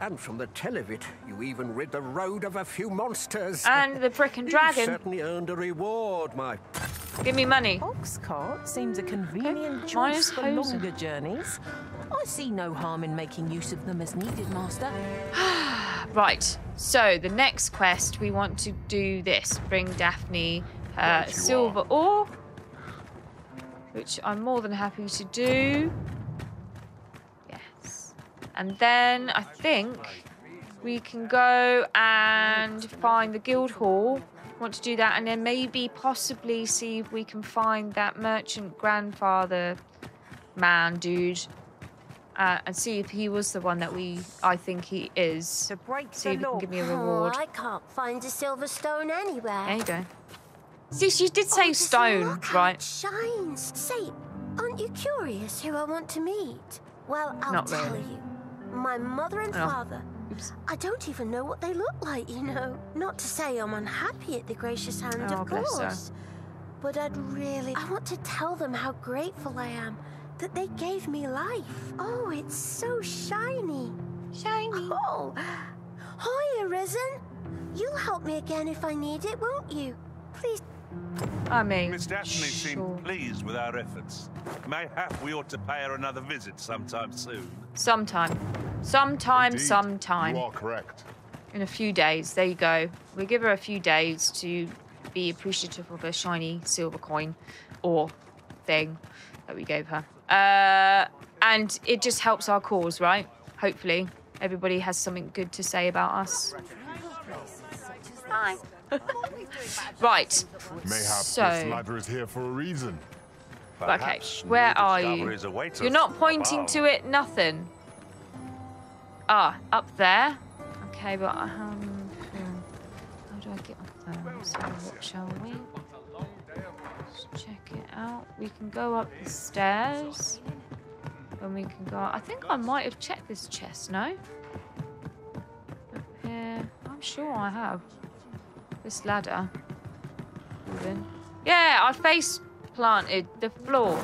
And from the tell of it, you even rid the road of a few monsters. And the frickin' You dragon. certainly earned a reward, my Give me money. Ox cart seems a convenient Minus choice for hosen. longer journeys. I see no harm in making use of them as needed, Master. Right. So the next quest, we want to do this: bring Daphne her Right you silver ore, which I'm more than happy to do. Yes. And then I think we can go and find the guild hall. Want to do that, and then maybe possibly see if we can find that merchant grandfather man dude. Uh, and see if he was the one that we I think he is. To break See if he can give me a reward. Oh, reward. I can't find a silver stone anywhere. There you go. See, she did say Oh, stone, right? It shines. Say, aren't you curious who I want to meet? Well, I'll Not tell really. you. My mother and Oh. father. I don't even know what they look like, you know. Not to say I'm unhappy at the gracious hand, Oh, of course. But I'd really. I want to tell them how grateful I am that they gave me life. Oh, it's so shiny. Shiny. Oh, hi, Arisen. You'll help me again if I need it, won't you? Please. I mean, Miss Daphne sure. seemed pleased with our efforts. Mayhap we ought to pay her another visit sometime soon. Sometime. Sometime, Indeed, sometime. You are correct. In a few days. There you go. We'll give her a few days to be appreciative of a shiny silver coin or thing that we gave her. Uh, and it just helps our cause, right? Hopefully. Everybody has something good to say about us. Hi. right. Mayhap So- this ladder is here for a reason. Okay, where are you? You're not pointing above. to it, nothing. Ah, up there. Okay, but um, hmm, how do I get up there? So what shall we? Let's check it out. We can go up the stairs, and we can go. I think I might have checked this chest. No. Up here, I'm sure I have. This ladder. something. Yeah, I face planted the floor.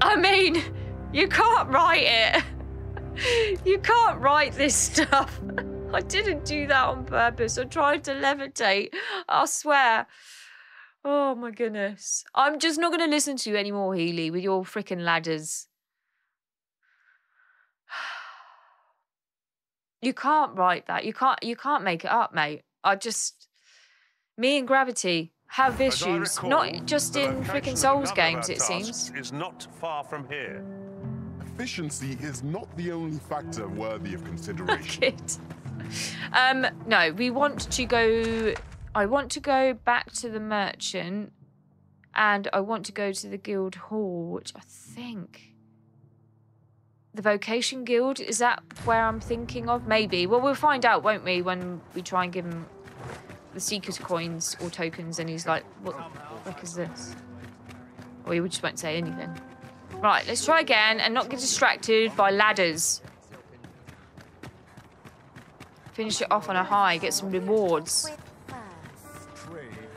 I mean, you can't write it. You can't write this stuff. I didn't do that on purpose. I tried to levitate. I swear. Oh my goodness. I'm just not going to listen to you anymore, Healy, with your freaking ladders. You can't write that. You can't. You can't make it up, mate. I just. Me and Gravity have As issues, recall, not just in freaking Souls games. It seems. Is not far from here. Efficiency is not the only factor worthy of consideration. Kid. Um, no, we want to go. I want to go back to the merchant, and I want to go to the guild hall, which I think the vocation guild is that where I'm thinking of. Maybe. Well, we'll find out, won't we, when we try and give him the seekers coins or tokens, and he's like, "What the fuck is this?" Or he just won't say anything. Right, let's try again and not get distracted by ladders. Finish it off on a high, get some rewards.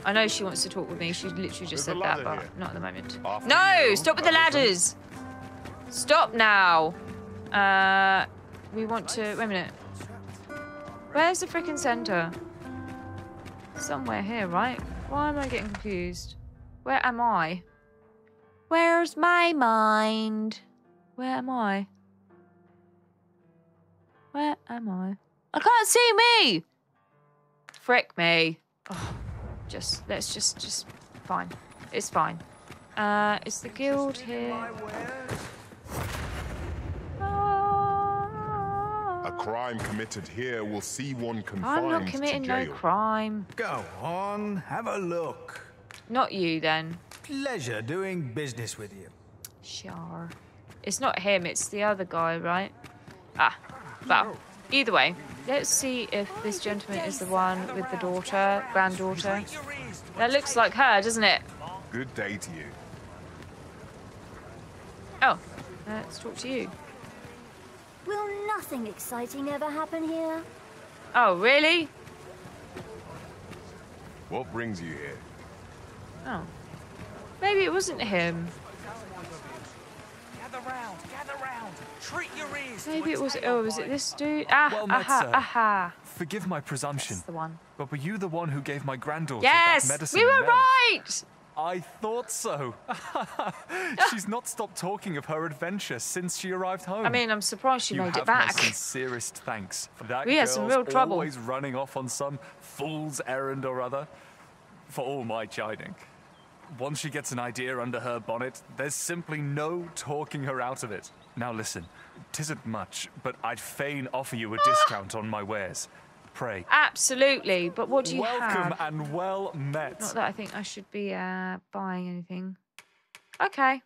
I know she wants to talk with me. She literally just There's said that, but here. not at the moment. After No, stop with the ladders. Stop now. Uh, we want to. Wait a minute. Where's the freaking center? Somewhere here, right? Why am I getting confused? Where am I? Where's my mind? Where am I? Where am I? I can't see me! Frick me. Oh, just, let's just, just, fine. It's fine. Uh, is the guild here? A crime committed here will see one confined I'm not to committing no crime. Go on, have a look. Not you then. Pleasure doing business with you. Sure. It's not him, it's the other guy, right? Ah, well, either way, let's see if this gentleman is the one with the daughter, granddaughter. That looks like her, doesn't it? Good day to you. Oh, let's talk to you. Will nothing exciting ever happen here? Oh, really? What brings you here? Oh. Maybe it wasn't him. Gather round, gather round. Treat your ears. Maybe it was. Oh, was it this dude? Ah, Well met, aha, sir. aha. Forgive my presumption. That's the one. But were you the one who gave my granddaughter Yes, that medicine? Yes, we were in Melv? right. I thought so. She's not stopped talking of her adventure since she arrived home. I mean, I'm surprised she you made it back. my sincerest thanks. That We had some real trouble. Always running off on some fool's errand or other. For all my chiding. Once she gets an idea under her bonnet, there's simply no talking her out of it. Now listen, tisn't much, but I'd fain offer you a discount on my wares. Pray. Absolutely, but what do you Welcome have? and well met. Not that I think I should be uh, buying anything. Okay.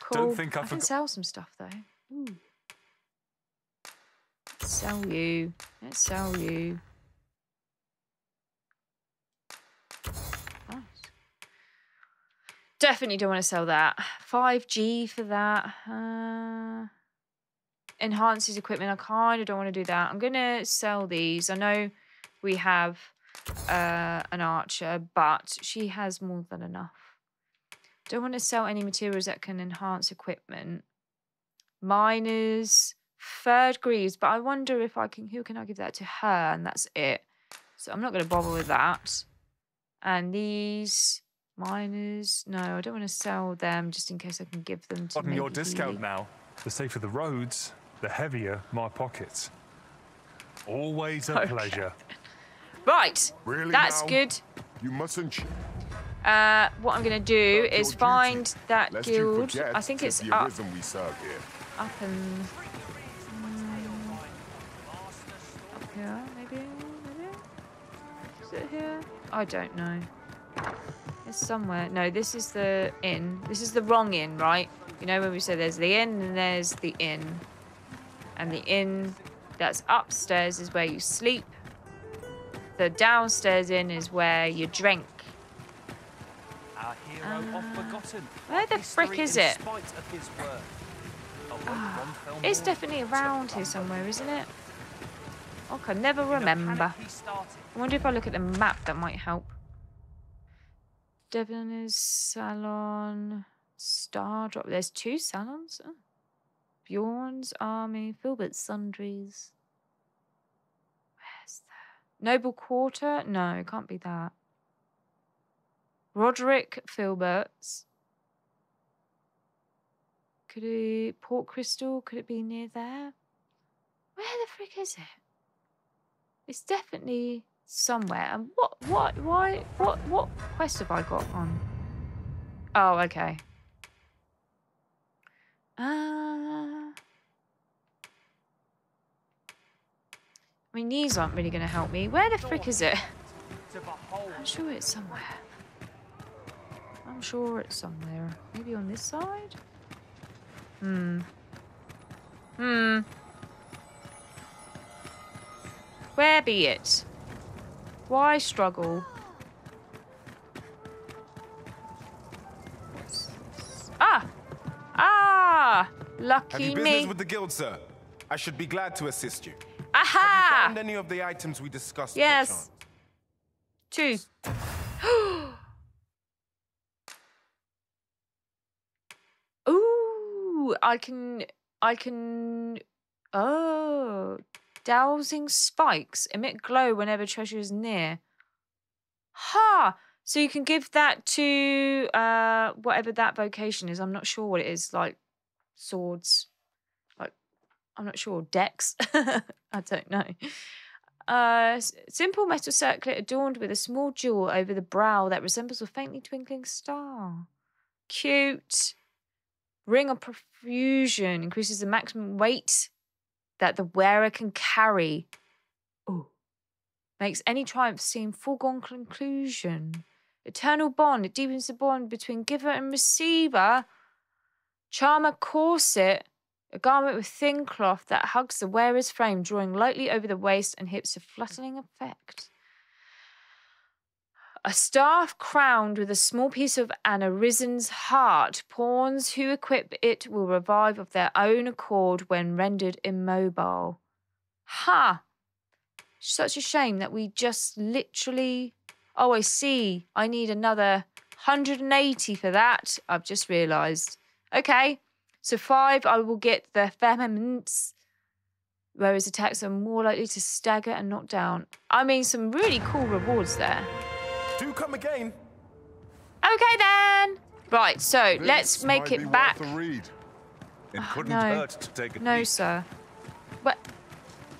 Cool. Don't think I I can sell some stuff though. Ooh. Sell you. Let's sell you. Nice. Definitely don't want to sell that. 5G for that. Uh, enhances equipment. I kind of don't want to do that. I'm going to sell these. I know we have uh, an archer, but she has more than enough. Don't want to sell any materials that can enhance equipment. Miners, third greaves, but I wonder if I can. Who can I give that to her? And that's it. So I'm not going to bother with that. And these miners, no, I don't want to sell them just in case I can give them to Gotten your discount now. The safer the roads, the heavier my pockets. Always a Okay. pleasure. Right. Really That's now? good. You mustn't. Uh, what I'm going to do But your is duty, find that Lest guild. I think it's the up, we serve up and mm, up here, maybe, maybe. Is it here? I don't know. It's somewhere. No, this is the inn. This is the wrong inn, right? You know when we say there's the inn and there's the inn, and the inn that's upstairs is where you sleep. The downstairs inn is where you drink. Our hero oft forgotten. Where the frick is it? spite of his word. Ah, it's definitely around here somewhere, isn't it? I can never remember. I wonder if I look at the map that might help. Devon's salon, Star Drop. There's two salons. Oh. Bjorn's army, Filbert's sundries. Where's that? Noble Quarter? No, can't be that. Roderick Filbert's. Could it Port Crystal? Could it be near there? Where the frick is it? It's definitely somewhere. And what what why what what quest have I got on? Oh, okay. Uh mean, these aren't really going to help me. Where the frick is it? I'm sure it's somewhere. I'm sure it's somewhere. Maybe on this side? Hmm. Hmm. Where be it? Why struggle? Lucky Have you me. business with the guild, sir? I should be glad to assist you. Aha! Have you found any of the items we discussed? Yes. Two. Ooh, I can, I can, oh, dowsing spikes emit glow whenever treasure is near. Ha! So you can give that to uh whatever that vocation is. I'm not sure what it is. Like swords, like I'm not sure. Decks. I don't know. Uh, simple metal circlet adorned with a small jewel over the brow that resembles a faintly twinkling star. Cute. Ring of profusion increases the maximum weight that the wearer can carry. Ooh. Makes any triumph seem foregone conclusion. Eternal bond. It deepens the bond between giver and receiver. Charmer corset. A garment with thin cloth that hugs the wearer's frame, drawing lightly over the waist and hips to flattering effect. A staff crowned with a small piece of an arisen's heart. Pawns who equip it will revive of their own accord when rendered immobile. Ha! Such a shame that we just literally. Oh, I see. I need another 180 for that. I've just realised. Okay, so five, I will get the firmaments, whereas attacks are more likely to stagger and knock down. I mean, some really cool rewards there. Do come again. Okay then. Right, so This let's make it back. It Oh, couldn't no. hurt to take a No, peek. sir. What?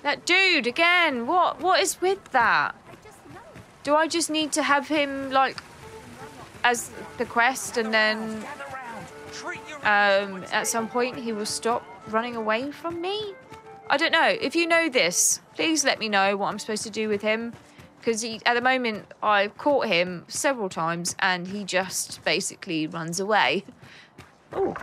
That dude again. What? What is with that? Do I just need to have him like as the quest, and then um, at some point he will stop running away from me? I don't know. If you know this, please let me know what I'm supposed to do with him. Because at the moment, I've caught him several times and he just basically runs away. Oh.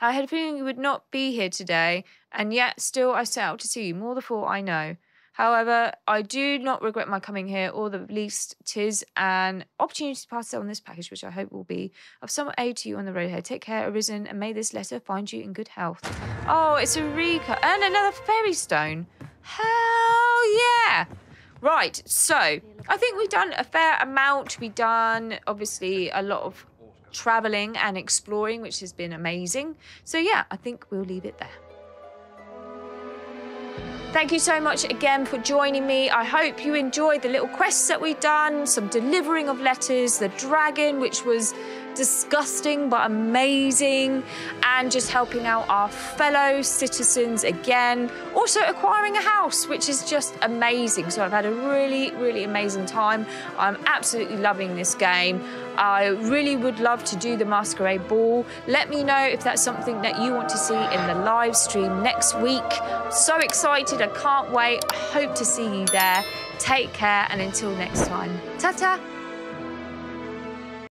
I had a feeling you would not be here today, and yet still I set out to see you, more the fool I know. However, I do not regret my coming here, or the least tis an opportunity to pass on this package, which I hope will be of some aid to you on the road here. Take care, Arisen, and may this letter find you in good health. Oh, it's a Rika and another ferry stone. Hell yeah! Right, so I think we've done a fair amount. We've done obviously a lot of traveling and exploring, which has been amazing. So yeah, I think we'll leave it there. Thank you so much again for joining me. I hope you enjoyed the little quests that we've done, some delivering of letters, the dragon, which was disgusting but amazing, and just helping out our fellow citizens again. Also, acquiring a house, which is just amazing. So, I've had a really, really amazing time. I'm absolutely loving this game. I really would love to do the Masquerade Ball. Let me know if that's something that you want to see in the live stream next week. So excited, I can't wait. I hope to see you there. Take care, and until next time, ta ta.